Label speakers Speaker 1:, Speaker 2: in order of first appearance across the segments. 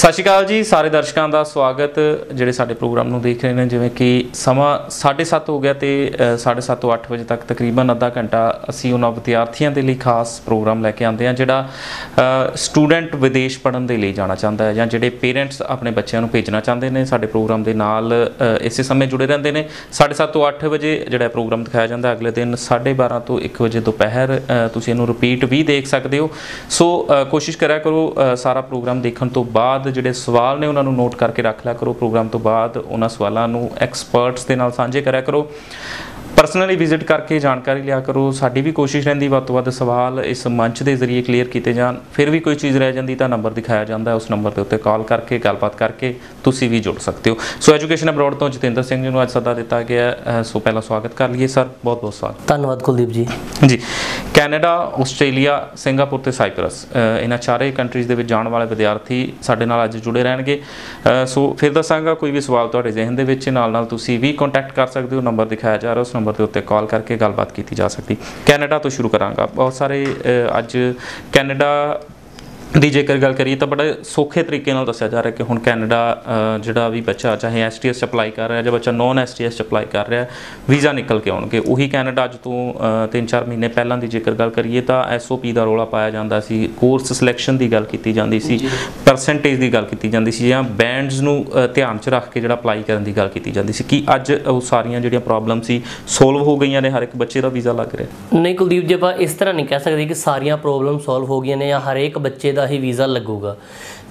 Speaker 1: ਸਤਿ ਸ਼੍ਰੀ ਅਕਾਲ ਜੀ, ਸਾਰੇ ਦਰਸ਼ਕਾਂ ਦਾ ਸਵਾਗਤ। ਜਿਹੜੇ ਸਾਡੇ ਪ੍ਰੋਗਰਾਮ ਨੂੰ ਦੇਖ ਰਹੇ ਨੇ, ਜਿਵੇਂ ਕਿ ਸਮਾਂ 7:30 ਹੋ ਗਿਆ ਤੇ 7:30 ਤੋਂ 8 ਵਜੇ ਤੱਕ ਤਕਰੀਬਨ ਅੱਧਾ ਘੰਟਾ ਅਸੀਂ ਉਹਨਾਂ ਵਿਦਿਆਰਥੀਆਂ ਦੇ ਲਈ ਖਾਸ ਪ੍ਰੋਗਰਾਮ ਲੈ ਕੇ ਆਉਂਦੇ ਹਾਂ, ਜਿਹੜਾ ਸਟੂਡੈਂਟ ਵਿਦੇਸ਼ ਪੜ੍ਹਨ ਦੇ ਲਈ ਜਾਣਾ ਚਾਹੁੰਦਾ ਹੈ ਜਾਂ ਜਿਹੜੇ ਪੇਰੈਂਟਸ ਆਪਣੇ ਬੱਚਿਆਂ ਨੂੰ ਭੇਜਣਾ ਚਾਹੁੰਦੇ ਨੇ, ਸਾਡੇ ਪ੍ਰੋਗਰਾਮ ਦੇ ਨਾਲ ਇਸੇ ਸਮੇਂ ਜੁੜੇ ਰਹਿੰਦੇ ਨੇ। 7:30 ਤੋਂ 8 ਵਜੇ ਜਿਹੜਾ ਪ੍ਰੋਗਰਾਮ ਦਿਖਾਇਆ ਜਾਂਦਾ ਅਗਲੇ ਦਿਨ 12:30 ਤੋਂ 1 ਵਜੇ ਦੁਪਹਿਰ ਤੁਸੀਂ ਇਹਨੂੰ ਰਿਪੀਟ ਵੀ ਦੇਖ ਸਕਦੇ ਹੋ। ਸੋ ਕੋਸ਼ਿਸ਼ ਕਰਿਆ ਕਰੋ ਸਾਰਾ ਪ੍ਰੋਗਰਾਮ ਦੇਖਣ ਤੋਂ ਬਾਅਦ ਜਿਹੜੇ ਸਵਾਲ ਨੇ ਉਹਨਾਂ ਨੂੰ ਨੋਟ ਕਰਕੇ ਰੱਖ ਲਿਆ ਕਰੋ। ਪ੍ਰੋਗਰਾਮ ਤੋਂ ਬਾਅਦ ਉਹਨਾਂ ਸਵਾਲਾਂ ਨੂੰ ਐਕਸਪਰਟਸ ਦੇ ਨਾਲ ਸਾਂਝੇ ਕਰਿਆ ਕਰੋ। ਪਰਸਨਲੀ ਵਿਜ਼ਿਟ ਕਰਕੇ ਜਾਣਕਾਰੀ ਲਿਆ ਕਰੋ ਸਾਡੀ ਵੀ ਕੋਸ਼ਿਸ਼ ਰਹਿੰਦੀ ਵੱਧ ਤੋਂ ਵੱਧ ਸਵਾਲ ਇਸ ਮੰਚ ਦੇ ਜ਼ਰੀਏ ਕਲੀਅਰ ਕੀਤੇ ਜਾਣ। ਫਿਰ ਵੀ ਕੋਈ ਚੀਜ਼ ਰਹਿ ਜਾਂਦੀ ਤਾਂ ਨੰਬਰ ਦਿਖਾਇਆ ਜਾਂਦਾ ਉਸ ਨੰਬਰ ਦੇ ਉੱਤੇ ਕਾਲ ਕਰਕੇ ਗੱਲਬਾਤ ਕਰਕੇ ਤੁਸੀਂ ਵੀ ਜੁੜ ਸਕਦੇ ਹੋ। ਸੋ ਐਜੂਕੇਸ਼ਨ ਅਬਰੋਡ ਤੋਂ ਜਤਿੰਦਰ ਸਿੰਘ ਜੀ ਨੂੰ ਅੱਜ ਸੱਦਾ ਦਿੱਤਾ ਗਿਆ ਸੋ ਪਹਿਲਾਂ ਸਵਾਗਤ ਕਰ ਲਈਏ ਸਰ। ਬਹੁਤ ਬਹੁਤ ਸਵਾਗਤ।
Speaker 2: ਧੰਨਵਾਦ ਕੁਲਦੀਪ ਜੀ।
Speaker 1: ਜੀ। ਕੈਨੇਡਾ ਆਸਟ੍ਰੇਲੀਆ ਸਿੰਗਾਪੁਰ ਤੇ ਸਾਈਪਰਸ। ਇਹਨਾਂ ਚਾਰੇ ਕੰਟਰੀਜ਼ ਦੇ ਵਿੱਚ ਜਾਣ ਵਾਲੇ ਵਿਦਿਆਰਥੀ ਸਾਡੇ ਨਾਲ ਅੱਜ ਜੁੜੇ ਰਹਿਣਗੇ। ਸੋ ਫਿਰ ਦੱਸਾਂਗਾ ਕੋਈ ਵੀ ਸਵਾਲ ਤੁਹਾਡੇ ਜ਼ਿਹਨ ਦੇ ਵਿੱਚ ਨਾਲ ਨਾਲ ਤੁਸੀਂ ਵੀ ਕੰਟੈਕਟ ਕਰ ਸਕਦੇ ਹੋ। ਨੰਬਰ ਦਿਖਾਇਆ ਜਾ ਰਿਹਾ ਉਸ ਨੰਬਰ ਦੇ ਉੱਤੇ ਕਾਲ ਕਰਕੇ ਗੱਲਬਾਤ ਕੀਤੀ ਜਾ ਸਕਦੀ। ਕੈਨੇਡਾ ਤੋਂ ਸ਼ੁਰੂ ਕਰਾਂਗਾ। ਬਹੁਤ ਸਾਰੇ ਅੱਜ ਕੈਨੇਡਾ ਦੀ ਜੇਕਰ ਗੱਲ ਕਰੀਏ ਤਾਂ ਬੜਾ ਸੌਖੇ ਤਰੀਕੇ ਨਾਲ ਦੱਸਿਆ ਜਾ ਰਿਹਾ ਕਿ ਹੁਣ ਕੈਨੇਡਾ ਜਿਹੜਾ ਵੀ ਬੱਚਾ ਚਾਹੇ ਐਸਟੀਐਸ ਚ ਅਪਲਾਈ ਕਰ ਰਿਹਾ ਜਾਂ ਬੱਚਾ ਨੌਨ ਐਸਟੀਐਸ ਚ ਅਪਲਾਈ ਕਰ ਰਿਹਾ ਵੀਜ਼ਾ ਨਿਕਲ ਕੇ ਆਉਣਗੇ। ਉਹੀ ਕੈਨੇਡਾ ਅੱਜ ਤੋਂ 3-4 ਮਹੀਨੇ ਪਹਿਲਾਂ ਦੀ ਜੇਕਰ ਗੱਲ ਕਰੀਏ ਤਾਂ ਐਸਓਪੀ ਦਾ ਰੋਲਾ ਪਾਇਆ ਜਾਂਦਾ ਸੀ ਕੋਰਸ ਸਿਲੈਕਸ਼ਨ ਦੀ ਗੱਲ ਕੀਤੀ ਜਾਂਦੀ ਸੀ ਪਰਸੈਂਟੇਜ ਦੀ ਗੱਲ ਕੀਤੀ ਜਾਂਦੀ ਸੀ ਜਾਂ ਬੈਂਡਸ ਨੂੰ ਧਿਆਨ ਚ ਰੱਖ ਕੇ ਜਿਹੜਾ ਅਪਲਾਈ ਕਰਨ ਦੀ ਗੱਲ ਕੀਤੀ ਜਾਂਦੀ ਸੀ। ਕਿ ਅੱਜ ਉਹ ਸਾਰੀਆਂ ਜਿਹੜੀਆਂ ਪ੍ਰੋਬਲਮ ਸੀ ਸੋਲਵ ਹੋ ਗਈਆਂ ਨੇ? ਹਰ ਇੱਕ ਬੱਚੇ ਦਾ ਵੀਜ਼ਾ ਲੱਗ ਰਿਹਾ?
Speaker 2: ਨਹੀਂ ਕੁਲਦੀਪ ਜੀ ਆਪਾਂ ਇਸ ਤਰ੍ਹਾਂ ਨਹੀਂ ਕਹਿ ਸਕਦੇ ਕਿ ਸਾਰੀਆਂ ਪ੍ਰੋਬਲਮ ਸੋਲਵ ਹੋ ਗਈਆਂ ਨੇ ਜਾਂ ਹਰੇਕ ਬੱਚੇ ਦਾ ਹੀ ਵੀਜ਼ਾ ਲੱਗੂਗਾ।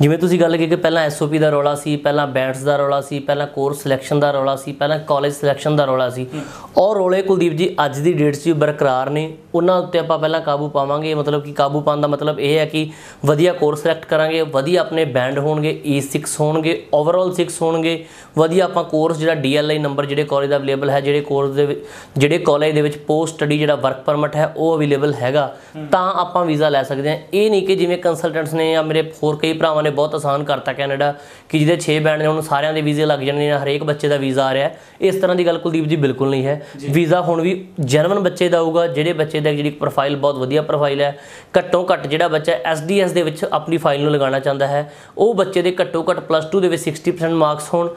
Speaker 2: ਜਿਵੇਂ ਤੁਸੀਂ ਗੱਲ ਕੀਤੀ ਕਿ ਪਹਿਲਾਂ ਐਸਓਪੀ ਦਾ ਰੌਲਾ ਸੀ, ਪਹਿਲਾਂ ਬੈਂਡਸ ਦਾ ਰੌਲਾ ਸੀ, ਪਹਿਲਾਂ ਕੋਰਸ ਸਿਲੈਕਸ਼ਨ ਦਾ ਰੌਲਾ ਸੀ, ਪਹਿਲਾਂ ਕਾਲਜ ਸਿਲੈਕਸ਼ਨ ਦਾ ਰੌਲਾ ਸੀ। ਔਰ ਰੌਲੇ ਕੁਲਦੀਪ ਜੀ ਅੱਜ ਦੀ ਡੇਟ 'ਚ ਵੀ ਬਰਕਰਾਰ ਨੇ। ਉਹਨਾਂ ਉੱਤੇ ਆਪਾਂ ਪਹਿਲਾਂ ਕਾਬੂ ਪਾਵਾਂਗੇ। ਮਤਲਬ ਕਿ ਕਾਬੂ ਪਾਉਣ ਦਾ ਮਤਲਬ ਇਹ ਹੈ ਕਿ ਵਧੀਆ ਕੋਰਸ ਸਿਲੈਕਟ ਕਰਾਂਗੇ, ਵਧੀਆ ਆਪਣੇ ਬੈਂਡ ਹੋਣਗੇ E6 ਹੋਣਗੇ ਓਵਰਆਲ 6 ਹੋਣਗੇ, ਵਧੀਆ ਆਪਾਂ ਕੋਰਸ ਜਿਹੜਾ DLI ਨੰਬਰ ਜਿਹੜੇ ਕਾਲਜ ਦਾ ਅਵੇਲੇਬਲ ਹੈ, ਜਿਹੜੇ ਕੋਰਸ ਦੇ ਜਿਹੜੇ ਕਾਲਜ ਦੇ ਵਿੱਚ ਪੋਸਟ ਸਟੱਡੀ ਜਿਹੜਾ ਵਰਕ ਪਰਮਿਟ ਹੈ, ਉਹ ਅਵੇਲੇਬਲ ਹੈਗਾ। ਤਾਂ ਆਪਾਂ ਵੀਜ਼ਾ ਲੈ ਸਕਦੇ ਹਾਂ। ਇਹ ਨਹੀਂ ਕਿ ਜਿਵੇਂ ਕੰਸਲਟੈਂਟਸ ਨੇ ਜਾਂ ਮੇਰੇ ਹੋਰ ਕਈ ਭਰਾਵਾਂ ਨੇ ਬਹੁਤ ਆਸਾਨ ਕਰਤਾ ਕੈਨੇਡਾ ਕਿ ਜਿਹਦੇ 6 ਬੈਂਡ ਨੇ ਉਹਨੂੰ ਸਾਰਿਆਂ ਦੇ ਵੀਜ਼ੇ ਲੱਗ ਜਾਣੇ ਨੇ ਹਰੇਕ ਬੱਚੇ ਦਾ ਵੀਜ਼ਾ ਆ ਰਿਹਾ। ਇਸ ਤਰ੍ਹਾਂ ਦੀ ਗੱਲ ਕੁਲਦੀਪ ਜੀ ਬਿਲਕੁਲ ਨਹੀਂ ਹੈ। ਵੀਜ਼ਾ ਹੁਣ ਵੀ ਜਰਮਨ ਬੱਚੇ ਦਾ ਆਊਗਾ ਜਿਹੜੇ ਬੱਚੇ ਦਾ ਜਿਹੜੀ ਪ੍ਰੋਫਾਈਲ ਬਹੁਤ ਵਧੀਆ ਪ੍ਰੋਫਾਈਲ ਹੈ ਘੱਟੋ ਘੱਟ ਜਿਹੜਾ ਬੱਚਾ ਐਸਡੀਐਸ ਦੇ ਵਿੱਚ ਆਪਣੀ ਫਾਈਲ ਨੂੰ ਲਗਾਉਣਾ ਚਾਹੁੰਦਾ ਹੈ ਉਹ ਬੱਚੇ ਦੇ ਘੱਟੋ ਘੱਟ ਪਲੱਸ 2 ਦੇ ਵਿੱਚ 60% ਮਾਰਕਸ ਹੋਣ।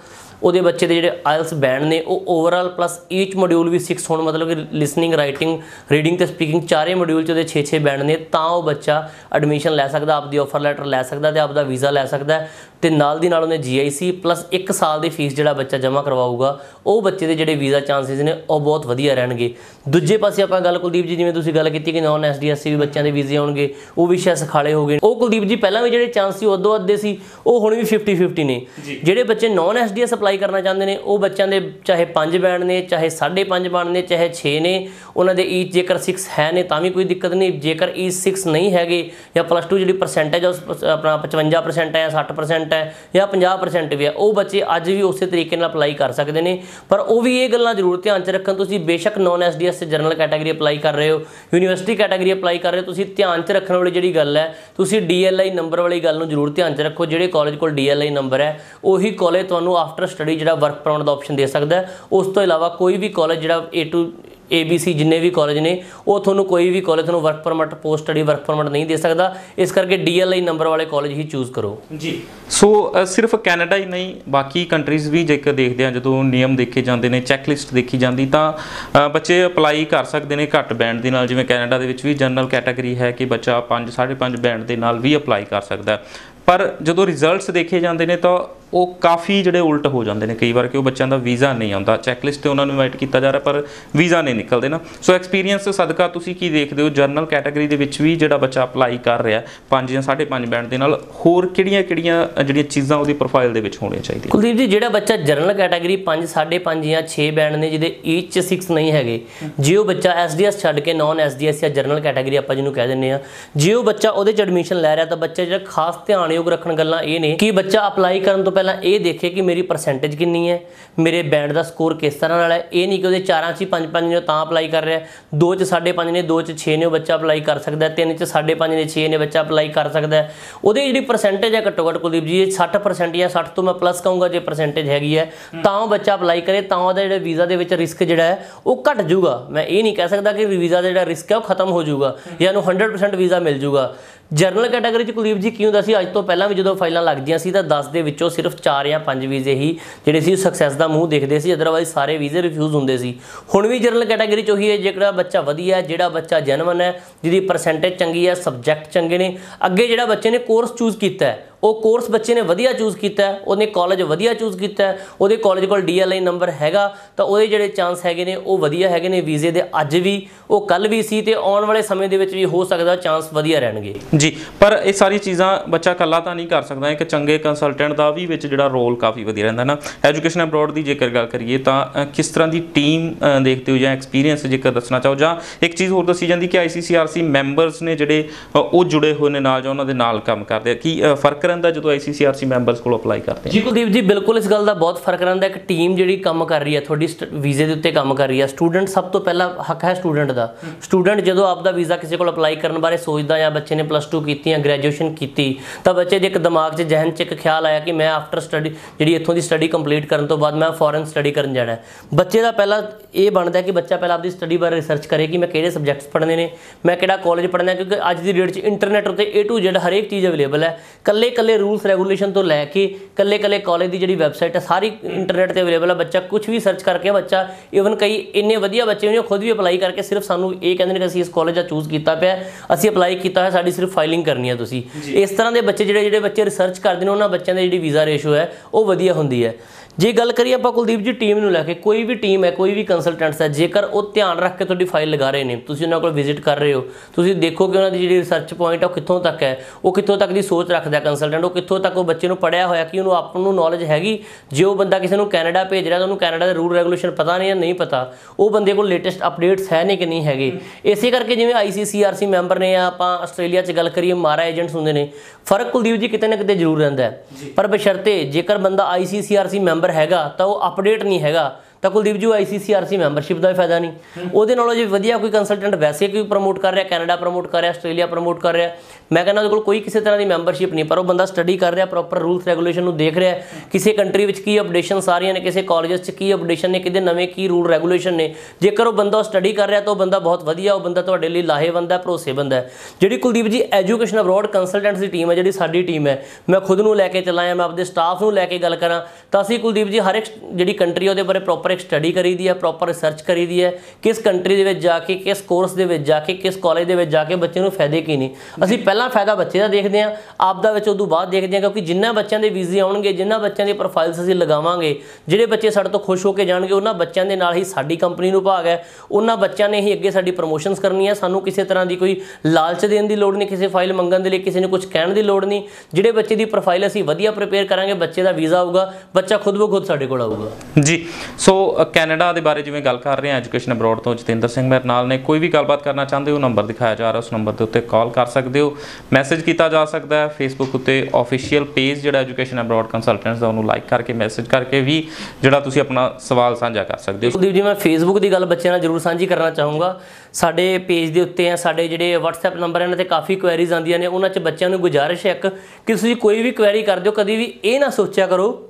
Speaker 2: ਉਹਦੇ ਬੱਚੇ ਦੇ ਜਿਹੜੇ ਆਇਲਸ ਬੈਂਡ ਨੇ, ਉਹ ਓਵਰਆਲ ਪਲੱਸ ਈਚ ਮੋਡਿਊਲ ਵੀ 6 ਹੋਣ, ਮਤਲਬ ਕਿ ਲਿਸਨਿੰਗ ਰਾਈਟਿੰਗ ਰੀਡਿੰਗ ਤੇ ਸਪੀਕਿੰਗ ਚਾਰੇ ਮੋਡਿਊਲ ਚ ਉਹਦੇ 6-6 ਬੈਂਡ ਨੇ, ਤਾਂ ਉਹ ਬੱਚਾ ਐਡਮਿਸ਼ਨ ਲੈ ਸਕਦਾ, ਆਪਦੀ ਆਫਰ ਲੈਟਰ ਲੈ ਸਕਦਾ ਤੇ ਆਪਦਾ ਵੀਜ਼ਾ ਲੈ ਸਕਦਾ। ਤੇ ਨਾਲ ਦੀ ਨਾਲ ਉਹਨੇ ਜੀਆਈਸੀ ਪਲੱਸ 1 ਸਾਲ ਦੀ ਫੀਸ ਜਿਹੜਾ ਬੱਚਾ ਜਮ੍ਹਾਂ ਕਰਵਾਊਗਾ ਉਹ ਬੱਚੇ ਦੇ ਜਿਹੜੇ ਵੀਜ਼ਾ ਚਾਂਸਸ ਨੇ ਉਹ ਬਹੁਤ ਵਧੀਆ ਰਹਿਣਗੇ। ਦੂਜੇ ਪਾਸੇ ਆਪਾਂ ਗੱਲ ਕੁਲਦੀਪ ਜੀ ਜਿਵੇਂ ਤੁਸੀਂ ਗੱਲ ਕੀਤੀ ਕਿ ਨੌਨ ਐਸਡੀਐਸਸੀ ਵੀ ਬੱਚਿਆਂ ਦੇ ਵੀਜ਼ੇ ਆਉਣਗੇ ਉਹ ਵੀ ਸ਼ਾਇਦ ਸਖਾਲੇ ਹੋ ਗਏ ਉਹ ਕੁਲਦੀਪ ਜੀ ਪਹਿਲਾਂ ਵੀ ਜਿਹੜੇ ਚਾਂਸ ਸੀ ਉਹ ਉਦੋਂ ਅੱਧੇ ਸੀ ਉਹ ਹੁਣ ਵੀ 50 50 ਨੇ ਜਿਹੜੇ ਬੱਚੇ ਨੌਨ ਐਸਡੀਐਸ ਅਪਲਾਈ ਕਰਨਾ ਚਾਹੁੰਦੇ ਨੇ ਉਹ ਬੱਚਿਆਂ ਦੇ ਚਾਹੇ 5 ਬੈਂਡ ਨੇ ਚਾਹੇ 5.5 ਬੈਂਡ ਨੇ ਚਾਹੇ 6 ਨੇ ਉਹਨਾਂ ਦੇ ਈਚ ਜੇਕਰ 6 ਹੈ ਨੇ ਤਾਂ ਵੀ ਕੋਈ ਦਿੱਕਤ ਨਹੀਂ। ਜੇਕਰ ਈਚ 6 ਨਹੀਂ ਹੈਗੇ ਜਾਂ ਪਲੱਸ 2 ਜਿਹੜੀ ਪਰਸੈਂਟੇਜ ਆਪਣਾ 55% ਹੈ 60% 50% ਹੈ ਜਾਂ 50% ਵੀ ਹੈ, ਉਹ ਬੱਚੇ ਅੱਜ ਵੀ ਉਸੇ ਤਰੀਕੇ ਨਾਲ ਅਪਲਾਈ ਕਰ ਸਕਦੇ ਨੇ। ਪਰ ਉਹ ਵੀ ਇਹ ਗੱਲਾਂ ਜ਼ਰੂਰ ਧਿਆਨ 'ਚ ਰੱਖਣ, ਤੁਸੀਂ ਬੇਸ਼ੱਕ ਨਾਨ ਐਸਡੀਐਸ ਤੇ ਜਨਰਲ ਕੈਟਾਗਰੀ ਅਪਲਾਈ ਕਰ ਰਹੇ ਹੋ ਯੂਨੀਵਰਸਿਟੀ ਕੈਟਾਗਰੀ ਅਪਲਾਈ ਕਰ ਰਹੇ ਹੋ, ਤੁਸੀਂ ਧਿਆਨ 'ਚ ਰੱਖਣ ਵਾਲੀ ਜਿਹੜੀ ਗੱਲ ਹੈ, ਤੁਸੀਂ ਡੀਐਲਆਈ ਨੰਬਰ ਵਾਲੀ ਗੱਲ ਨੂੰ ਜ਼ਰੂਰ ਧਿਆਨ 'ਚ ਰੱਖੋ, ਜਿਹੜੇ ਕਾਲਜ ਕੋਲ ਡੀਐਲਆਈ ਨੰਬਰ ਹੈ, ਉਹੀ ਕਾਲਜ ਤੁਹਾਨੂੰ ਆਫਟਰ ਸਟੱਡੀ ਜਿਹੜਾ ਵਰਕ ਪਰਮਿਟ ਦਾ ਆਪਸ਼ਨ ਦੇ ਸਕਦਾ ਉਸ ਤੋਂ ਇਲਾਵਾ ਕੋਈ ਵੀ ਕਾਲਜ ਜਿਹੜਾ ਏ ਟੂ ABC ਜਿੰਨੇ ਵੀ ਕਾਲਜ ਨੇ ਉਹ ਤੁਹਾਨੂੰ ਕੋਈ ਵੀ ਕਾਲਜ ਤੁਹਾਨੂੰ work permit post study work permit ਨਹੀਂ ਦੇ ਸਕਦਾ। ਇਸ ਕਰਕੇ ਡੀਐਲਆਈ ਨੰਬਰ ਵਾਲੇ ਕਾਲਜ ਹੀ ਚੂਜ਼ ਕਰੋ।
Speaker 1: ਜੀ। ਸੋ ਸਿਰਫ ਕੈਨੇਡਾ ਹੀ ਨਹੀਂ ਬਾਕੀ ਕੰਟਰੀਜ਼ ਵੀ ਜੇਕਰ ਦੇਖਦੇ ਆ ਜਦੋਂ ਨਿਯਮ ਦੇਖੇ ਜਾਂਦੇ ਨੇ ਚੈੱਕਲਿਸਟ ਦੇਖੀ ਜਾਂਦੀ ਤਾਂ ਬੱਚੇ ਅਪਲਾਈ ਕਰ ਸਕਦੇ ਨੇ ਘੱਟ ਬੈਂਡ ਦੇ ਨਾਲ। ਜਿਵੇਂ ਕੈਨੇਡਾ ਦੇ ਵਿੱਚ ਵੀ ਜਨਰਲ ਕੈਟਾਗਰੀ ਹੈ ਕਿ ਬੱਚਾ 5 5.5 ਬੈਂਡ ਦੇ ਨਾਲ ਵੀ ਅਪਲਾਈ ਕਰ ਸਕਦਾ। ਪਰ ਜਦੋਂ ਰਿਜ਼ਲਟਸ ਦੇਖੇ ਜਾਂਦੇ ਨੇ ਤਾਂ ਉਹ ਕਾਫੀ ਜਿਹੜੇ ਉਲਟ ਹੋ ਜਾਂਦੇ ਨੇ, ਕਈ ਵਾਰ ਕਿ ਉਹ ਬੱਚਿਆਂ ਦਾ ਵੀਜ਼ਾ ਨਹੀਂ ਆਉਂਦਾ। ਚੈੱਕਲਿਸਟ ਤੇ ਉਹਨਾਂ ਨੂੰ ਇਨਵਾਈਟ ਕੀਤਾ ਜਾ ਰਿਹਾ, ਪਰ ਵੀਜ਼ਾ ਨਹੀਂ ਨਿਕਲਦੇ ਨਾ। ਸੋ ਐਕਸਪੀਰੀਅੰਸ ਸਦਕਾ ਤੁਸੀਂ ਕੀ ਦੇਖਦੇ ਹੋ? ਜਨਰਲ ਕੈਟਾਗਰੀ ਦੇ ਵਿੱਚ ਵੀ ਜਿਹੜਾ ਬੱਚਾ ਅਪਲਾਈ ਕਰ ਰਿਹਾ 5 ਜਾਂ 5.5 ਬੈਂਡ ਦੇ ਨਾਲ, ਹੋਰ ਕਿਹੜੀਆਂ-ਕਿਹੜੀਆਂ, ਜਿਹੜੀਆਂ ਚੀਜ਼ਾਂ ਉਹਦੀ ਪ੍ਰੋਫਾਈਲ ਦੇ ਵਿੱਚ ਹੋਣੀਆਂ ਚਾਹੀਦੀਆਂ?
Speaker 2: ਕੁਲਦੀਪ ਜੀ, ਜਿਹੜਾ ਬੱਚਾ ਜਨਰਲ ਕੈਟਾਗਰੀ 5 5.5 ਜਾਂ 6 ਬੈਂਡ ਨੇ, ਜਿਹਦੇ ਈਚ 'ਚ 6 ਨਹੀਂ ਹੈਗੇ, ਜੇ ਉਹ ਬੱਚਾ ਐਸਡੀਐਸ ਛੱਡ ਕੇ ਨਾਨ ਐਸਡੀਐਸ ਜਾਂ ਜਨਰਲ ਕੈਟਾਗਰੀ ਆਪਾਂ ਜਿਹਨੂੰ ਕਹਿ ਦਿੰਦੇ ਆ ਜੇ ਉਹ ਬੱਚਾ ਉਹਦੇ 'ਚ ਐਡਮਿਸ਼ਨ ਲੈ ਰਿਹਾ, ਤਾਂ ਬੱਚਾ ਜਿਹੜਾ ਖਾਸ ਧਿਆਨਯੋਗ ਰੱਖਣ ਗੱਲਾਂ ਇਹ ਨੇ ਕਿ ਬੱਚਾ ਅਪਲਾਈ ਕਰਨ ਤੋਂ ਪਹਿਲਾਂ ਇਹ ਦੇਖੇ ਕਿ ਮੇਰੀ ਪਰਸੈਂਟੇਜ ਕਿੰਨੀ ਹੈ, ਮੇਰੇ ਬੈਂਡ ਦਾ ਸਕੋਰ ਕਿਸ ਤਰ੍ਹਾਂ ਨਾਲ ਹੈ, ਇਹ ਨਹੀਂ ਕਿ ਉਹਦੇ ਚਾਰਾਂ 'ਚ ਹੀ ਪੰਜ ਪੰਜ ਨੇ ਉਹ ਤਾਂ ਅਪਲਾਈ ਕਰ ਰਿਹਾ, ਦੋ 'ਚ ਸਾਢੇ ਪੰਜ ਨੇ, ਦੋ 'ਚ 6 ਨੇ ਉਹ ਬੱਚਾ ਅਪਲਾਈ ਕਰ ਸਕਦਾ, ਤਿੰਨ 'ਚ ਸਾਢੇ ਪੰਜ ਨੇ 6 ਨੇ ਬੱਚਾ ਅਪਲਾਈ ਕਰ ਸਕਦਾ। ਉਹਦੀ ਜਿਹੜੀ ਪਰਸੈਂਟੇਜ ਹੈ ਘੱਟੋ ਘੱਟ ਕੁਲਦੀਪ ਜੀ, ਇਹ 60% ਜਾਂ 60 ਤੋਂ ਮੈਂ ਪਲੱਸ ਕਹੂੰਗਾ ਜੇ ਪਰਸੈਂਟੇਜ ਹੈਗੀ ਹੈ, ਤਾਂ ਉਹ ਬੱਚਾ ਅਪਲਾਈ ਕਰੇ, ਤਾਂ ਉਹਦਾ ਜਿਹੜਾ ਵੀਜ਼ਾ ਦੇ ਵਿੱਚ ਰਿਸਕ ਜਿਹੜਾ ਹੈ, ਉਹ ਘਟ ਜਾਊਗਾ। ਮੈਂ ਇਹ ਨਹੀਂ ਕਹਿ ਸਕਦਾ ਕਿ ਵੀਜ਼ਾ ਦਾ ਜਿਹੜਾ ਰਿਸਕ ਹੈ, ਉਹ ਖਤਮ ਹੋ ਜਾਊਗਾ ਜਾਂ ਉਹਨੂੰ 100% ਵੀਜ਼ਾ ਮਿਲ ਜਾਊਗਾ। ਜਰਨਲ ਕੈਟਾਗਰੀ ਚ ਕੁਲਦੀਪ ਜੀ ਕੀ ਹੁੰਦਾ ਸੀ, ਅੱਜ ਤੋਂ ਪਹਿਲਾਂ ਵੀ ਜਦੋਂ ਫਾਈਲਾਂ ਲੱਗਦੀਆਂ ਸੀ, ਤਾਂ 10 ਦੇ ਵਿੱਚੋਂ ਸਿਰਫ 4 ਜਾਂ 5 ਵੀਜ਼ੇ ਹੀ ਜਿਹੜੇ ਸੀ ਸਕਸੈਸ ਦਾ ਮੂੰਹ ਦੇਖਦੇ ਸੀ ਅਦਰਵਾਈਜ਼ ਸਾਰੇ ਵੀਜ਼ੇ ਰਿਫਿਊਜ਼ ਹੁੰਦੇ ਸੀ। ਹੁਣ ਵੀ ਜਨਰਲ ਕੈਟਾਗਰੀ ਚ ਉਹੀ ਹੈ, ਜਿਹੜਾ ਬੱਚਾ ਵਧੀਆ ਹੈ, ਜਿਹੜਾ ਬੱਚਾ ਜੈਨੂਇਨ ਹੈ, ਜਿਹਦੀ ਪਰਸੈਂਟੇਜ ਚੰਗੀ ਹੈ ਸਬਜੈਕਟ ਚੰਗੇ ਨੇ। ਅੱਗੇ ਜਿਹੜਾ ਬੱਚੇ ਨੇ ਕੋਰਸ ਚੂਜ਼ ਕੀਤਾ ਹੈ ਉਹ ਕੋਰਸ ਬੱਚੇ ਨੇ ਵਧੀਆ ਚੂਜ਼ ਕੀਤਾ ਉਹਨੇ ਕਾਲਜ ਵਧੀਆ ਚੂਜ਼ ਕੀਤਾ ਉਹਦੇ ਕਾਲਜ ਕੋਲ ਡੀਐਲਆਈ ਨੰਬਰ ਹੈਗਾ, ਤਾਂ ਉਹਦੇ ਜਿਹੜੇ ਚਾਂਸ ਹੈਗੇ ਨੇ, ਉਹ ਵਧੀਆ ਹੈਗੇ ਨੇ ਵੀਜ਼ੇ ਦੇ, ਅੱਜ ਵੀ, ਉਹ ਕੱਲ ਵੀ ਸੀ ਤੇ ਆਉਣ ਵਾਲੇ ਸਮੇਂ ਦੇ ਵਿੱਚ ਵੀ ਹੋ ਸਕਦਾ ਚਾਂਸ ਵਧੀਆ ਰਹਿਣਗੇ।
Speaker 1: ਜੀ, ਪਰ ਇਹ ਸਾਰੀ ਚੀਜ਼ਾਂ ਬੱਚਾ ਇਕੱਲਾ ਤਾਂ ਨਹੀਂ ਕਰ ਸਕਦਾ, ਇੱਕ ਚੰਗੇ ਕੰਸਲਟੈਂਟ ਦਾ ਵੀ ਵਿੱਚ ਜਿਹੜਾ ਰੋਲ ਕਾਫੀ ਵਧੀਆ ਰਹਿੰਦਾ ਨਾ। ਐਜੂਕੇਸ਼ਨ ਅਬਰੋਡ ਦੀ ਜੇਕਰ ਗੱਲ ਕਰੀਏ ਤਾਂ ਕਿਸ ਤਰ੍ਹਾਂ ਦੀ ਟੀਮ ਦੇਖਦੇ ਹੋ ਜਾਂ ਐਕਸਪੀਰੀਅੰਸ ਜੇਕਰ ਦੱਸਣਾ ਚਾਹੋ, ਜਾਂ ਇੱਕ ਚੀਜ਼ ਹੋਰ ਦੱਸੀ ਜਾਂਦੀ ਕਿ ਆਈਸੀਸੀਆਰਸੀ ਮੈਂਬਰਸ ਨੇ ਜਿਹੜੇ ਉਹ ਜੁੜੇ ਹੋਏ ਨੇ ਨਾਲ ਜਾਂ ਉਹਨਾਂ ਦੇ ਨਾਲ ਕੰਮ ਕਰਦੇ ਆ, ਕੀ ਫ਼ਰਕ ਰਹਿੰਦਾ ਜਦੋਂ ਆਈਸੀਸੀਆਰਸੀ ਮੈਂਬਰਸ ਕੋਲ ਅਪਲਾਈ ਕਰਦੇ
Speaker 2: ਜੀ ਕੁਲਦੀਪ ਜੀ, ਬਿਲਕੁਲ ਇਸ ਗੱਲ ਦਾ ਬਹੁਤ ਫ਼ਰਕ ਰਹਿੰਦਾ ਇੱਕ ਟੀਮ ਜਿਹੜੀ ਕੰਮ ਕਰ ਰਹੀ ਹੈ, ਤੁਹਾਡੀ ਵੀਜ਼ੇ ਦੇ ਉੱਤੇ ਕੰਮ ਕਰ ਰਹੀ ਹੈ ਸਟੂਡੈਂਟ ਸਭ ਤੋਂ ਪਹਿਲਾਂ ਹੱਕ ਹੈ ਸਟੂਡੈਂਟ ਦਾ। ਸਟੂਡੈਂਟ ਜਦੋਂ ਆਪ ਵੀਜ਼ਾ ਕਿਸੇ ਕੋਲ ਅਪਲਾਈ ਕਰਨ ਬਾਰੇ ਸੋਚਦਾ ਜਾਂ ਬੱਚੇ ਨੇ ਪਲੱਸ 2 ਕੀਤੀ ਜਾਂ ਗ੍ਰੈਜੂਏਸ਼ਨ ਕੀਤੀ, ਤਾਂ ਬੱਚੇ ਦੇ ਇੱਕ ਦਿਮਾਗ 'ਚ, ਜਹਨ 'ਚ ਇੱਕ ਖਿਆਲ ਆਇਆ ਕਿ ਮੈਂ ਆਫਟਰ ਸਟੱਡੀ ਜਿਹੜੀ ਇੱਥੋਂ ਦੀ ਸਟੱਡੀ ਕੰਪਲੀਟ ਕਰਨ ਤੋਂ ਬਾਅਦ ਮੈਂ ਫੋਰਨ ਸਟੱਡੀ ਕਰਨ ਜਾਣਾ ਹੈ। ਬੱਚੇ ਦਾ ਪਹਿਲਾਂ ਇਹ ਬਣਦਾ ਕਿ ਬੱਚਾ ਪਹਿਲਾਂ ਆਪਦੀ ਸਟੱਡੀ ਬਾਰੇ ਰਿਸਰਚ ਕਰੇ ਕਿ ਮੈਂ ਕਿਹੜੇ ਸਬਜੈਕਟਸ ਪੜ੍ਹਨੇ ਨੇ, ਮੈਂ ਕਿਹੜਾ ਕਾਲਜ ਪੜ੍ਹਨਾ ਕਿਉਂਕਿ ਅੱਜ ਦੀ ਡੇਟ 'ਚ ਇੰਟਰਨੈਟ ਉੱਤੇ A to Z ਹਰੇਕ ਚੀਜ਼ ਅਵੇਲੇਬਲ ਹੈ। ਕੱਲੇ ਕੱਲੇ ਰੂਲਸ ਰੈਗੂਲੇਸ਼ਨ ਤੋਂ ਲੈ ਕੇ ਕੱਲੇ ਕੱਲੇ ਕਾਲਜ ਦੀ ਜਿਹੜੀ ਵੈਬਸਾਈਟ ਹੈ ਸਾਰੀ ਇੰਟਰਨੈਟ ਤੇ ਅਵੇਲੇਬਲ ਹੈ ਬੱਚਾ ਕੁਝ ਵੀ ਸਰਚ ਕਰਕੇ ਬੱਚਾ ਇਵਨ ਕਈ ਇੰਨੇ ਵਧੀਆ ਬੱਚੇ ਨੇ ਖੁਦ ਵੀ ਅਪਲਾਈ ਕਰਕੇ ਸਿਰਫ ਸਾਨੂੰ ਇਹ ਕਹਿੰਦੇ ਨੇ ਕਿ ਅਸੀਂ ਇਸ ਕਾਲਜ ਦਾ ਚੂਜ਼ ਕੀਤਾ ਪਿਆ ਅਸੀਂ ਅਪਲਾਈ ਕੀਤਾ ਹੈ ਸਾਡੀ ਸਿਰਫ ਫਾਈਲਿੰਗ ਕਰਨੀ ਹੈ ਤੁਸੀਂ। ਇਸ ਤਰ੍ਹਾਂ ਦੇ ਬੱਚੇ ਜਿਹੜੇ ਜਿਹੜੇ ਬੱਚੇ ਰਿਸਰਚ ਕਰਦੇ ਨੇ ਉਹਨਾਂ ਬੱਚਿਆਂ ਦੀ ਜਿਹੜੀ ਵੀਜ਼ਾ ਰੇਸ਼ੋ ਹੈ ਉਹ ਵਧੀਆ ਹੁੰਦੀ ਹੈ। ਜੇ ਗੱਲ ਕਰੀਏ ਆਪਾਂ ਕੁਲਦੀਪ ਜੀ ਟੀਮ ਨੂੰ ਲੈ ਕੇ ਕੋਈ ਵੀ ਟੀਮ ਹੈ ਕੋਈ ਵੀ ਕੰਸਲਟੈਂਟਸ ਹੈ ਜੇਕਰ ਉਹ ਧਿਆਨ ਰੱਖ ਕੇ ਤੁਹਾਡੀ ਫਾਈਲ ਲਗਾ ਰਹੇ ਨੇ ਤੁਸੀਂ ਉਹਨਾਂ ਕੋਲ ਵਿਜ਼ਿਟ ਕਰ ਰਹੇ ਹੋ ਤੁਸੀਂ ਦੇਖੋ ਕਿ ਉਹਨਾਂ ਦੀ ਜਿਹੜੀ ਰਿਸਰਚ ਪੁਆਇੰਟ ਹੈ ਉਹ ਕਿੱਥੋਂ ਤੱਕ ਹੈ ਉਹ ਕਿੱਥੋਂ ਤੱਕ ਦੀ ਸੋਚ ਰੱਖਦਾ ਕੰਸਲਟੈਂਟ ਉਹ ਕਿੱਥੋਂ ਤੱਕ ਉਹ ਬੱਚੇ ਨੂੰ ਪੜਿਆ ਹੋਇਆ ਕਿ ਉਹਨੂੰ ਆਪ ਨੂੰ ਨੌਲੇਜ ਹੈਗੀ? ਜੇ ਉਹ ਬੰਦਾ ਕਿਸੇ ਨੂੰ ਕੈਨੇਡਾ ਭੇਜ ਰਿਹਾ ਤਾਂ ਉਹਨੂੰ ਕੈਨੇਡਾ ਦੇ ਰੂਲ ਰੈਗੂਲੇਸ਼ਨ ਪਤਾ ਨਹੀਂ ਜਾਂ ਨਹੀਂ ਪਤਾ ਉਹ ਬੰਦੇ ਕੋਲ ਲੇਟੈਸਟ ਅਪਡੇਟਸ ਹੈ ਨੇ ਕਿ ਨਹੀਂ ਹੈਗੇ। ਇਸੇ ਕਰਕੇ ਜਿਵੇਂ ਆਈਸੀਸੀਆਰਸੀ ਮੈਂਬਰ ਨੇ ਜਾਂ ਆਪਾਂ ਆਸਟ੍ਰੇਲੀਆ 'ਚ ਗੱਲ ਕਰੀਏ ਮਾਰਾ ਏਜੰਟਸ ਹੁੰਦੇ ਨੇ ਫ਼ਰਕ ਕੁਲਦੀਪ ਜੀ ਕਿਤੇ ਨਾ ਕਿਤੇ ਜ਼ਰੂਰ ਰਹਿੰਦਾ ਪਰ ਬਸ਼ਰਤੇ ਜੇਕਰ ਬੰਦਾ ਆਈਸੀਸੀਆਰਸੀ ਮੈਂਬਰ ਹੈਗਾ ਤਾਂ ਉਹ ਅਪਡੇਟ ਨਹੀਂ ਹੈਗਾ। ਤਾਂ ਕੁਲਦੀਪ ਜੀ ਆਈਸੀਸੀਆਰਸੀ ਮੈਂਬਰਸ਼ਿਪ ਦਾ ਵੀ ਫਾਇਦਾ ਨਹੀਂ। ਉਹਦੇ ਨਾਲੋਂ ਜੇ ਵਧੀਆ ਕੋਈ ਕੰਸਲਟੈਂਟ ਵੈਸੇ ਕੋਈ ਪ੍ਰਮੋਟ ਕਰ ਰਿਹਾ, ਕੈਨੇਡਾ ਪ੍ਰਮੋਟ ਕਰ ਰਿਹਾ, ਆਸਟ੍ਰੇਲੀਆ ਪ੍ਰਮੋਟ ਕਰ ਰਿਹਾ, ਮੈਂ ਕਹਿੰਦਾ ਉਹਦੇ ਕੋਲ ਕੋਈ ਕਿਸੇ ਤਰ੍ਹਾਂ ਦੀ ਮੈਂਬਰਸ਼ਿਪ ਨਹੀਂ, ਪਰ ਉਹ ਬੰਦਾ ਸਟੱਡੀ ਕਰ ਰਿਹਾ ਪ੍ਰੋਪਰ ਰੂਲਸ ਰੈਗੂਲੇਸ਼ਨ ਨੂੰ ਦੇਖ ਰਿਹਾ, ਕਿਸੇ ਕੰਟਰੀ ਵਿੱਚ ਕੀ ਅਪਡੇਸ਼ਨ ਸਾਰੀਆਂ ਨੇ, ਕਿਸੇ ਕਾਲਜਸ 'ਚ ਕੀ ਅਪਡੇਸ਼ਨ ਨੇ, ਕਿਤੇ ਨਵੇਂ ਕੀ ਰੂਲ ਰੈਗੂਲੇਸ਼ਨ ਨੇ, ਜੇਕਰ ਉਹ ਬੰਦਾ ਸਟੱਡੀ ਕਰ ਰਿਹਾ ਤਾਂ ਉਹ ਬੰਦਾ ਬਹੁਤ ਵਧੀਆ, ਉਹ ਬੰਦਾ ਤੁਹਾਡੇ ਲਈ ਲਾਹੇਵੰਦ ਹੈ, ਭਰੋਸੇਮੰਦ ਹੈ। ਜਿਹੜੀ Kuldeep ji education abroad consultants ਦੀ ਟੀਮ ਹੈ, ਜਿਹੜੀ ਸਾਡੀ ਟੀਮ ਹੈ, ਮੈਂ ਖੁਦ ਨੂੰ ਲੈ ਕੇ ਚੱਲਾਂ ਮੈਂ ਆਪਣੇ ਸਟਾਫ ਨੂੰ ਲੈ ਕੇ ਗੱਲ ਕਰਾਂ, ਤਾਂ ਅਸੀਂ ਕੁਲਦੀਪ ਜੀ, ਹਰ ਇੱਕ ਜਿਹੜੀ ਕੰਟਰੀ ਉਹਦੇ ਬਾਰੇ ਪ੍ਰੋਪਰ ਇੱਕ ਸਟੱਡੀ ਕਰੀਦੀ ਹੈ ਪ੍ਰੋਪਰ ਰਿਸਰਚ ਕਰੀ ਦੀ ਹੈ, ਕਿਸ ਕੰਟਰੀ ਦੇ ਵਿੱਚ ਜਾ ਕੇ, ਕਿਸ ਕੋਰਸ ਦੇ ਵਿੱਚ ਜਾ ਕੇ, ਕਿਸ ਕਾਲਜ ਦੇ ਵਿੱਚ ਜਾ ਕੇ ਬੱਚੇ ਨੂੰ ਫਾਇਦੇ ਕੀ ਨੇ। ਅਸੀਂ ਪਹਿਲਾਂ ਫਾਇਦਾ ਬੱਚੇ ਦਾ ਦੇਖਦੇ ਹਾਂ ਆਪ ਦਾ ਵਿੱਚ ਉਦੋਂ ਬਾਅਦ ਦੇਖਦੇ ਹਾਂ, ਕਿਉਂਕਿ ਜਿੰਨਾ ਬੱਚਿਆਂ ਦੇ ਵੀਜ਼ੇ ਆਉਣਗੇ, ਜਿੰਨਾ ਬੱਚਿਆਂ ਦੀ ਪ੍ਰੋਫਾਈਲਸ ਅਸੀਂ ਲਗਾਵਾਂਗੇ, ਜਿਹੜੇ ਬੱਚੇ ਸਾਡੇ ਤੋਂ ਖੁਸ਼ ਹੋ ਕੇ ਜਾਣਗੇ, ਉਹਨਾਂ ਬੱਚਿਆਂ ਦੇ ਨਾਲ ਹੀ ਸਾਡੀ ਕੰਪਨੀ ਨੂੰ ਭਾਗ ਹੈ। ਉਹਨਾਂ ਬੱਚਿਆਂ ਨੇ ਹੀ ਅੱਗੇ ਸਾਡੀ ਪ੍ਰੋਮੋਸ਼ਨਸ ਕਰਨੀ ਹੈ। ਸਾਨੂੰ ਕਿਸੇ ਤਰ੍ਹਾਂ ਦੀ ਕੋਈ ਲਾਲਚ ਦੇਣ ਦੀ ਲੋੜ ਨਹੀਂ, ਕਿਸੇ ਫਾਈਲ ਮੰਗਣ ਦੇ ਲਈ, ਕਿਸੇ ਨੂੰ ਕੁਝ ਕਹਿਣ ਦੀ ਲੋੜ ਨਹੀਂ। ਜਿਹੜੇ ਬੱਚੇ ਦੀ ਪ੍ਰੋਫਾਈਲ ਅਸੀਂ ਵਧੀਆ ਪ੍ਰਿਪੇਅਰ ਕਰਾਂਗੇ, ਬੱਚੇ ਦਾ ਵੀਜ਼ਾ ਆਊਗਾ, ਬੱਚਾ ਖੁਦ ਬ ਖੁਦ ਸਾਡੇ ਕੋਲ ਆਊਗਾ।
Speaker 1: ਜੀ ਸੋ ਕੈਨੇਡਾ ਦੇ ਬਾਰੇ ਜਿਵੇਂ ਗੱਲ ਕਰ ਰਹੇ ਹਾਂ, ਐਜੂਕੇਸ਼ਨ ਅਬਰੋਡ ਤੋਂ ਜਤਿੰਦਰ ਸਿੰਘ ਮੇਰੇ ਨਾਲ ਨੇ। ਕੋਈ ਵੀ ਗੱਲਬਾਤ ਕਰਨਾ ਚਾਹੁੰਦੇ ਹੋ, ਨੰਬਰ ਦਿਖਾਇਆ ਜਾ ਰਿਹਾ, ਉਸ ਨੰਬਰ ਦੇ ਉੱਤੇ ਕਾਲ ਕਰ ਸਕਦੇ ਹੋ। ਮੈਸੇਜ ਕੀਤਾ ਜਾ ਸਕਦਾ ਹੈ ਫੇਸਬੁੱਕ ਉੱਤੇ ਆਫੀਸ਼ੀਅਲ ਪੇਜ ਜਿਹੜਾ ਐਜੂਕੇਸ਼ਨ ਅਬਰੋਡ ਕੰਸਲਟੈਂਟਸ ਦਾ, ਉਹਨੂੰ ਲਾਈਕ ਕਰਕੇ, ਮੈਸੇਜ ਕਰਕੇ ਵੀ ਜਿਹੜਾ ਤੁਸੀਂ ਆਪਣਾ ਸਵਾਲ ਸਾਂਝਾ ਕਰ ਸਕਦੇ ਹੋ।
Speaker 2: ਕੁਲਦੀਪ ਜੀ, ਮੈਂ ਫੇਸਬੁੱਕ ਦੀ ਗੱਲ ਬੱਚਿਆਂ ਨਾਲ ਜ਼ਰੂਰ ਸਾਂਝੀ ਕਰਨਾ ਚਾਹੂੰਗਾ। ਸਾਡੇ ਪੇਜ ਦੇ ਉੱਤੇ ਆ, ਸਾਡੇ ਜਿਹੜੇ WhatsApp ਨੰਬਰ ਇਹਨਾਂ ਤੇ ਕਾਫੀ ਕੁਐਰੀਜ਼ ਆਉਂਦੀਆਂ ਨੇ। ਉਹਨਾਂ 'ਚ ਬੱਚਿਆਂ ਨੂੰ ਗੁਜ਼ਾਰਿਸ਼ ਹੈ ਇੱਕ, ਕਿ ਤੁਸੀਂ ਕੋਈ ਵੀ ਕੁਐਰੀ ਕਰਦੇ ਹੋ, ਕਦੀ ਵੀ ਇਹ ਨਾ ਸੋਚਿਆ ਕਰੋ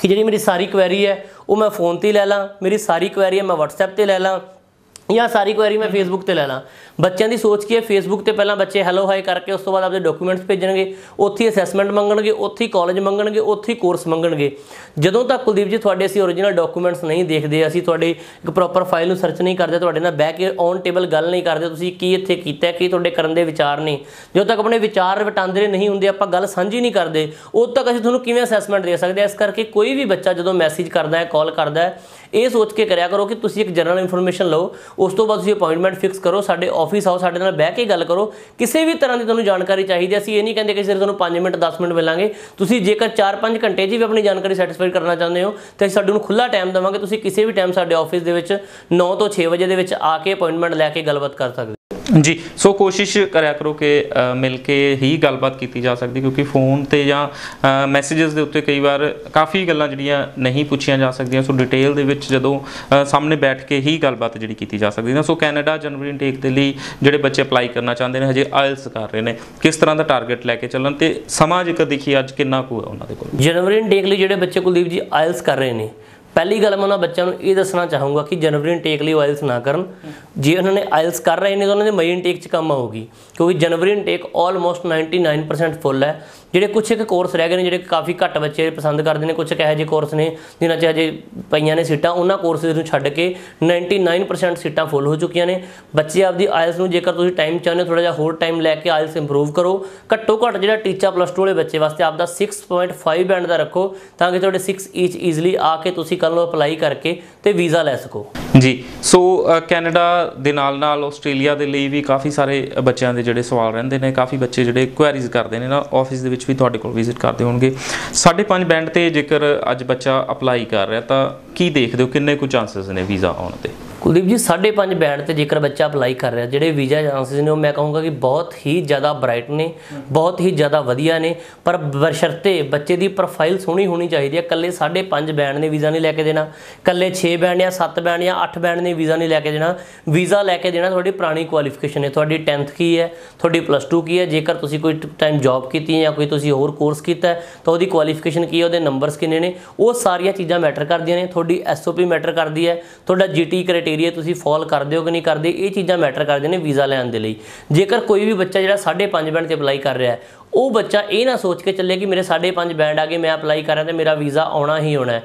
Speaker 2: ਕਿ ਜਿਹੜੀ ਮੇਰੀ ਸਾਰੀ ਕੁਐਰੀ ਹੈ, ਉਹ ਮੈਂ ਫੋਨ ਤੇ ਲੈ ਲਾਂ, ਮੇਰੀ ਸਾਰੀ ਕੁਐਰੀ ਹੈ, ਮੈਂ WhatsApp ਤੇ ਲੈ ਲਾਂ ਜਾਂ ਸਾਰੀ ਕੁਐਰੀ ਮੈਂ ਫੇਸਬੁੱਕ ਤੇ ਲੈ ਲਾਂ। ਬੱਚਿਆਂ ਦੀ ਸੋਚ ਕੀ ਹੈ? ਫੇਸਬੁੱਕ ਤੇ ਪਹਿਲਾਂ ਬੱਚੇ ਹੈਲੋ ਹਾਈ ਕਰਕੇ ਉਸ ਤੋਂ ਬਾਅਦ ਆਪਦੇ ਡਾਕੂਮੈਂਟਸ ਭੇਜਣਗੇ। ਉੱਥੇ ਅਸੈਸਮੈਂਟ ਮੰਗਣਗੇ, ਉੱਥੇ ਕਾਲਜ ਮੰਗਣਗੇ, ਉੱਥੇ ਕੋਰਸ ਮੰਗਣਗੇ। ਜਦੋਂ ਤੱਕ ਕੁਲਦੀਪ ਜੀ, ਤੁਹਾਡੇ ਅਸੀਂ ਓਰੀਜਨਲ ਡਾਕੂਮੈਂਟਸ ਨਹੀਂ ਦੇਖਦੇ, ਅਸੀਂ ਤੁਹਾਡੇ ਇੱਕ ਪ੍ਰੋਪਰ ਫਾਈਲ ਨੂੰ ਸਰਚ ਨਹੀਂ ਕਰਦੇ, ਤੁਹਾਡੇ ਨਾਲ ਬਹਿ ਕੇ ਔਨ ਟੇਬਲ ਗੱਲ ਨਹੀਂ ਕਰਦੇ, ਤੁਸੀਂ ਕੀ ਇੱਥੇ ਕੀਤਾ, ਕੀ ਤੁਹਾਡੇ ਕਰਨ ਦੇ ਵਿਚਾਰ ਨੇ? ਜਦੋਂ ਤੱਕ ਆਪਣੇ ਵਿਚਾਰ ਵਟਾਂਦਰੇ ਨਹੀਂ ਹੁੰਦੇ, ਆਪਾਂ ਗੱਲ ਸਾਂਝੀ ਨਹੀਂ ਕਰਦੇ, ਉਦੋਂ ਤੱਕ ਅਸੀਂ ਤੁਹਾਨੂੰ ਕਿਵੇਂ ਅਸੈਸਮੈਂਟ ਦੇ ਸਕਦੇ ਹਾਂ? ਇਸ ਕਰਕੇ ਕੋਈ ਵੀ ਬੱਚਾ ਜਦੋਂ ਮੈਸੇਜ ਕਰਦਾ ਹੈ ਕਾਲ ਕਰਦਾ ਹੈ, ਇਹ ਸੋਚ ਕੇ ਕਰਿਆ ਕਰੋ ਕਿ ਤੁਸੀਂ ਇੱਕ ਜਨਰਲ ਇਨਫੋਰਮੇਸ਼ਨ ਲਓ। ਉਸ ਤੋਂ ਬਾਅਦ ਤੁਸੀਂ ਅਪਾਇੰਟਮੈਂਟ ਫਿਕਸ ਕਰੋ ਸਾਡੇ ਆਫਿਸ ਆਓ ਸਾਡੇ ਨਾਲ ਬਹਿ ਕੇ ਗੱਲ ਕਰੋ। ਕਿਸੇ ਵੀ ਤਰ੍ਹਾਂ ਦੀ ਤੁਹਾਨੂੰ ਜਾਣਕਾਰੀ ਚਾਹੀਦੀ ਹੈ, ਅਸੀਂ ਇਹ ਨਹੀਂ ਕਹਿੰਦੇ ਕਿ ਸਿਰਫ ਤੁਹਾਨੂੰ 5 ਮਿੰਟ 10 ਮਿੰਟ ਮਿਲਾਂਗੇ। ਤੁਸੀਂ ਜੇਕਰ 4-5 ਘੰਟੇ 'ਚ ਵੀ ਆਪਣੀ ਜਾਣਕਾਰੀ ਸੈਟੀਸਫਾਈ ਕਰਨਾ ਚਾਹੁੰਦੇ ਹੋ ਤਾਂ ਅਸੀਂ ਸਾਡੇ ਨੂੰ ਖੁੱਲਾ ਟਾਈਮ ਦੇਵਾਂਗੇ। ਤੁਸੀਂ ਕਿਸੇ ਵੀ ਟਾਈਮ ਸਾਡੇ ਆਫਿਸ ਦੇ ਵਿੱਚ 9 ਤੋਂ 6 ਵਜੇ ਦੇ ਵਿੱਚ ਆ ਕੇ ਅਪਾਇੰਟਮੈਂਟ ਲੈ ਕੇ ਗੱਲਬਾਤ ਕਰ ਸਕਦੇ ਹੋ।
Speaker 1: ਜੀ, ਸੋ ਕੋਸ਼ਿਸ਼ ਕਰਿਆ ਕਰੋ ਕਿ ਮਿਲ ਕੇ ਹੀ ਗੱਲਬਾਤ ਕੀਤੀ ਜਾ ਸਕਦੀ, ਕਿਉਂਕਿ ਫੋਨ ਤੇ ਜਾਂ ਮੈਸੇजेस ਦੇ ਉੱਤੇ ਕਈ ਵਾਰ ਕਾਫੀ ਗੱਲਾਂ ਜਿਹੜੀਆਂ ਨਹੀਂ ਪੁੱਛੀਆਂ ਜਾ ਸਕਦੀਆਂ, ਸੋ ਡਿਟੇਲ ਦੇ ਵਿੱਚ ਜਦੋਂ ਸਾਹਮਣੇ ਬੈਠ ਕੇ ਹੀ ਗੱਲਬਾਤ ਜਿਹੜੀ ਕੀਤੀ ਜਾ ਸਕਦੀ ਹੈ ਸੋ ਕੈਨੇਡਾ ਜਨਵਰੀ ਇਨਟੇਕ ਦੇ ਲਈ ਜਿਹੜੇ ਬੱਚੇ ਅਪਲਾਈ ਕਰਨਾ ਚਾਹੁੰਦੇ ਨੇ, ਹਜੇ ਆਇਲਸ ਕਰ ਰਹੇ ਨੇ, ਕਿਸ ਤਰ੍ਹਾਂ ਦਾ ਟਾਰਗੇਟ ਲੈ ਕੇ ਚੱਲਣ ਤੇ ਸਮਾਂ ਜੇਕਰ ਦੇਖੀਏ ਅੱਜ ਕਿੰਨਾ ਕੁ ਹੈ ਉਹਨਾਂ ਦੇ ਕੋਲ?
Speaker 2: ਜਨਵਰੀ ਇਨਟੇਕ ਲਈ ਜਿਹੜੇ ਬੱਚੇ ਕੁਲਦੀਪ ਜੀ ਆਇਲਸ ਕਰ ਰਹੇ ਨੇ ਪਹਿਲੀ ਗੱਲ ਮੈਂ ਉਹਨਾਂ ਬੱਚਿਆਂ ਨੂੰ ਇਹ ਦੱਸਣਾ ਚਾਹੂੰਗਾ ਕਿ ਜਨਵਰੀ ਇਨਟੇਕ ਲਈ ਆਇਲਸ ਨਾ ਕਰਨ। ਜੇ ਉਹਨਾਂ ਨੇ ਆਇਲਸ ਕਰ ਰਹੇ ਨੇ ਤਾਂ ਉਹਨਾਂ ਦੇ ਮਈ ਇਨਟੇਕ 'ਚ ਕੰਮ ਆਊਗੀ। ਕਿਉਂਕਿ ਜਨਵਰੀ ਇਨਟੇਕ ਆਲਮੋਸਟ 99% ਫੁੱਲ ਹੈ। ਜਿਹੜੇ ਕੁਝ ਇੱਕ ਕੋਰਸ ਰਹਿ ਗਏ ਨੇ, ਜਿਹੜੇ ਕਾਫੀ ਘੱਟ ਬੱਚੇ ਪਸੰਦ ਕਰਦੇ ਨੇ ਕੁਝ ਇਹੋ ਜਿਹੇ ਕੋਰਸ ਨੇ ਜਿਨ੍ਹਾਂ 'ਚ ਹਜੇ ਪਈਆਂ ਨੇ ਸੀਟਾਂ, ਉਹਨਾਂ ਕੋਰਸਿਸ ਨੂੰ ਛੱਡ ਕੇ 99% ਸੀਟਾਂ ਫੁੱਲ ਹੋ ਚੁੱਕੀਆਂ ਨੇ। ਬੱਚੇ ਆਪਦੀ ਆਇਲਸ ਨੂੰ ਜੇਕਰ ਤੁਸੀਂ ਟਾਈਮ ਚਾਹੁੰਦੇ ਹੋ ਥੋੜਾ ਜਿਹਾ ਹੋਰ ਟਾਈਮ ਲੈ ਕੇ ਆਇਲਸ ਇੰਪਰੂਵ ਕਰੋ। ਘੱਟੋ ਘੱਟ ਜਿਹੜਾ ਟੀਚਾ ਪਲੱਸ 2 ਵਾਲੇ ਬੱਚੇ ਵਾਸਤੇ ਆਪਦਾ 6.5 ਬੈਂਡ ਦਾ ਰੱਖੋ, ਤਾਂ ਕਿ ਤੁਹਾਡੇ 6 ਈਚ ਈਜ਼ੀਲੀ ਆ ਕੇ ਤੁਸੀਂ ਕੱਲ ਨੂੰ ਅਪਲਾਈ ਕਰਕੇ ਤੇ ਵੀਜ਼ਾ ਲੈ ਸਕੋ।
Speaker 1: ਜੀ ਸੋ ਕੈਨੇਡਾ ਦੇ ਨਾਲ ਨਾਲ ਆਸਟ੍ਰੇਲੀਆ ਦੇ ਲਈ ਵੀ ਕਾਫੀ ਸਾਰੇ ਬੱਚਿਆਂ ਦੇ ਜਿਹੜੇ ਸਵਾਲ ਰਹਿੰਦੇ ਨੇ, ਕਾਫੀ ਬੱਚੇ ਜਿਹੜੇ ਕੁਐਰੀਜ਼ ਕਰਦੇ ਨੇ ਨਾ ਆਫਿਸ ਦੇ ਵਿੱਚ ਵੀ ਤੁਹਾਡੇ ਕੋਲ ਵਿਜ਼ਿਟ ਕਰਦੇ ਹੋਣਗੇ। 5.5 ਬੈਂਡ ਤੇ ਜੇਕਰ ਅੱਜ ਬੱਚਾ ਅਪਲਾਈ ਕਰ ਰਿਹਾ, ਤਾਂ ਕੀ ਦੇਖਦੇ ਹੋ? ਕਿੰਨੇ ਕੁ ਚਾਂਸਸ ਨੇ ਵੀਜ਼ਾ ਆਉਣ ਦੇ
Speaker 2: ਕੁਲਦੀਪ ਜੀ 5.5 ਬੈਂਡ ਤੇ ਜੇਕਰ ਬੱਚਾ ਅਪਲਾਈ ਕਰ ਰਿਹਾ, ਜਿਹੜੇ ਵੀਜ਼ਾ ਚਾਂਸਸ ਨੇ, ਉਹ ਮੈਂ ਕਹੂੰਗਾ ਕਿ ਬਹੁਤ ਹੀ ਜ਼ਿਆਦਾ ਬ੍ਰਾਈਟ ਨੇ, ਬਹੁਤ ਹੀ ਜ਼ਿਆਦਾ ਵਧੀਆ ਨੇ, ਪਰ ਬਸ਼ਰਤੇ ਬੱਚੇ ਦੀ ਪ੍ਰੋਫਾਈਲ ਸੋਹਣੀ ਹੋਣੀ ਚਾਹੀਦੀ ਹੈ। ਕੱਲੇ 5.5 ਬੈਂਡ ਨੇ ਵੀਜ਼ਾ ਨਹੀਂ ਲੈ ਕੇ ਦੇਣਾ ਕੱਲੇ 6 ਬੈਂਡ ਜਾਂ 7 ਬੈਂਡ ਜਾਂ 8 ਬੈਂਡ ਨੇ ਵੀਜ਼ਾ ਨਹੀਂ ਲੈ ਕੇ ਦੇਣਾ। ਵੀਜ਼ਾ ਲੈ ਕੇ ਦੇਣਾ ਤੁਹਾਡੀ ਪੁਰਾਣੀ ਕੁਆਲੀਫਿਕੇਸ਼ਨ ਹੈ, ਤੁਹਾਡੀ 10th ਕੀ ਹੈ, ਤੁਹਾਡੀ ਪਲੱਸ 2 ਕੀ ਹੈ। ਜੇਕਰ ਤੁਸੀਂ ਕੋਈ ਟਾਈਮ ਜੌਬ ਕੀਤੀ ਹੈ ਜਾਂ ਕੋਈ ਤੁਸੀਂ ਹੋਰ ਕੋਰਸ ਕੀਤਾ ਤਾਂ ਉਹਦੀ ਕੁਆਲੀਫਿਕੇਸ਼ਨ ਕੀ ਹੈ, ਉਹਦੇ ਨੰਬਰਸ ਕਿੰਨੇ ਨੇ, ਉਹ ਸਾਰੀਆਂ ਚੀਜ਼ਾਂ ਮੈਟਰ ਕਰਦੀਆਂ ਨੇ। ਤੁਹਾਡੀ ਐਸਓਪੀ ਮੈਟਰ ਕਰਦੀ ਹੈ, ਤੁਹਾਡਾ ਜੀਟੀ ਕ੍ਰਾਈਟੇਰੀਆ ਤੁਸੀਂ ਫਾਲ ਕਰਦੇ ਹੋ ਕਿ ਨਹੀਂ ਕਰਦੇ, ਇਹ ਚੀਜ਼ਾਂ ਮੈਟਰ ਕਰਦੀਆਂ ਨੇ ਵੀਜ਼ਾ ਲੈਣ ਦੇ ਲਈ। ਜੇਕਰ ਕੋਈ ਵੀ ਬੱਚਾ ਜਿਹੜਾ 5.5 ਬੈਂਡ ਤੇ ਅਪਲਾਈ ਕਰ ਰਿਹਾ ਉਹ ਬੱਚਾ ਇਹ ਨਾ ਸੋਚ ਕੇ ਚੱਲੇ ਕਿ ਮੇਰੇ 5.5 ਬੈਂਡ ਆ ਗਏ, ਮੈਂ ਅਪਲਾਈ ਕਰਾਂ ਰਿਹਾ ਤੇ ਮੇਰਾ ਵੀਜ਼ਾ ਆਉਣਾ ਹੀ ਆਉਣਾ ਹੈ।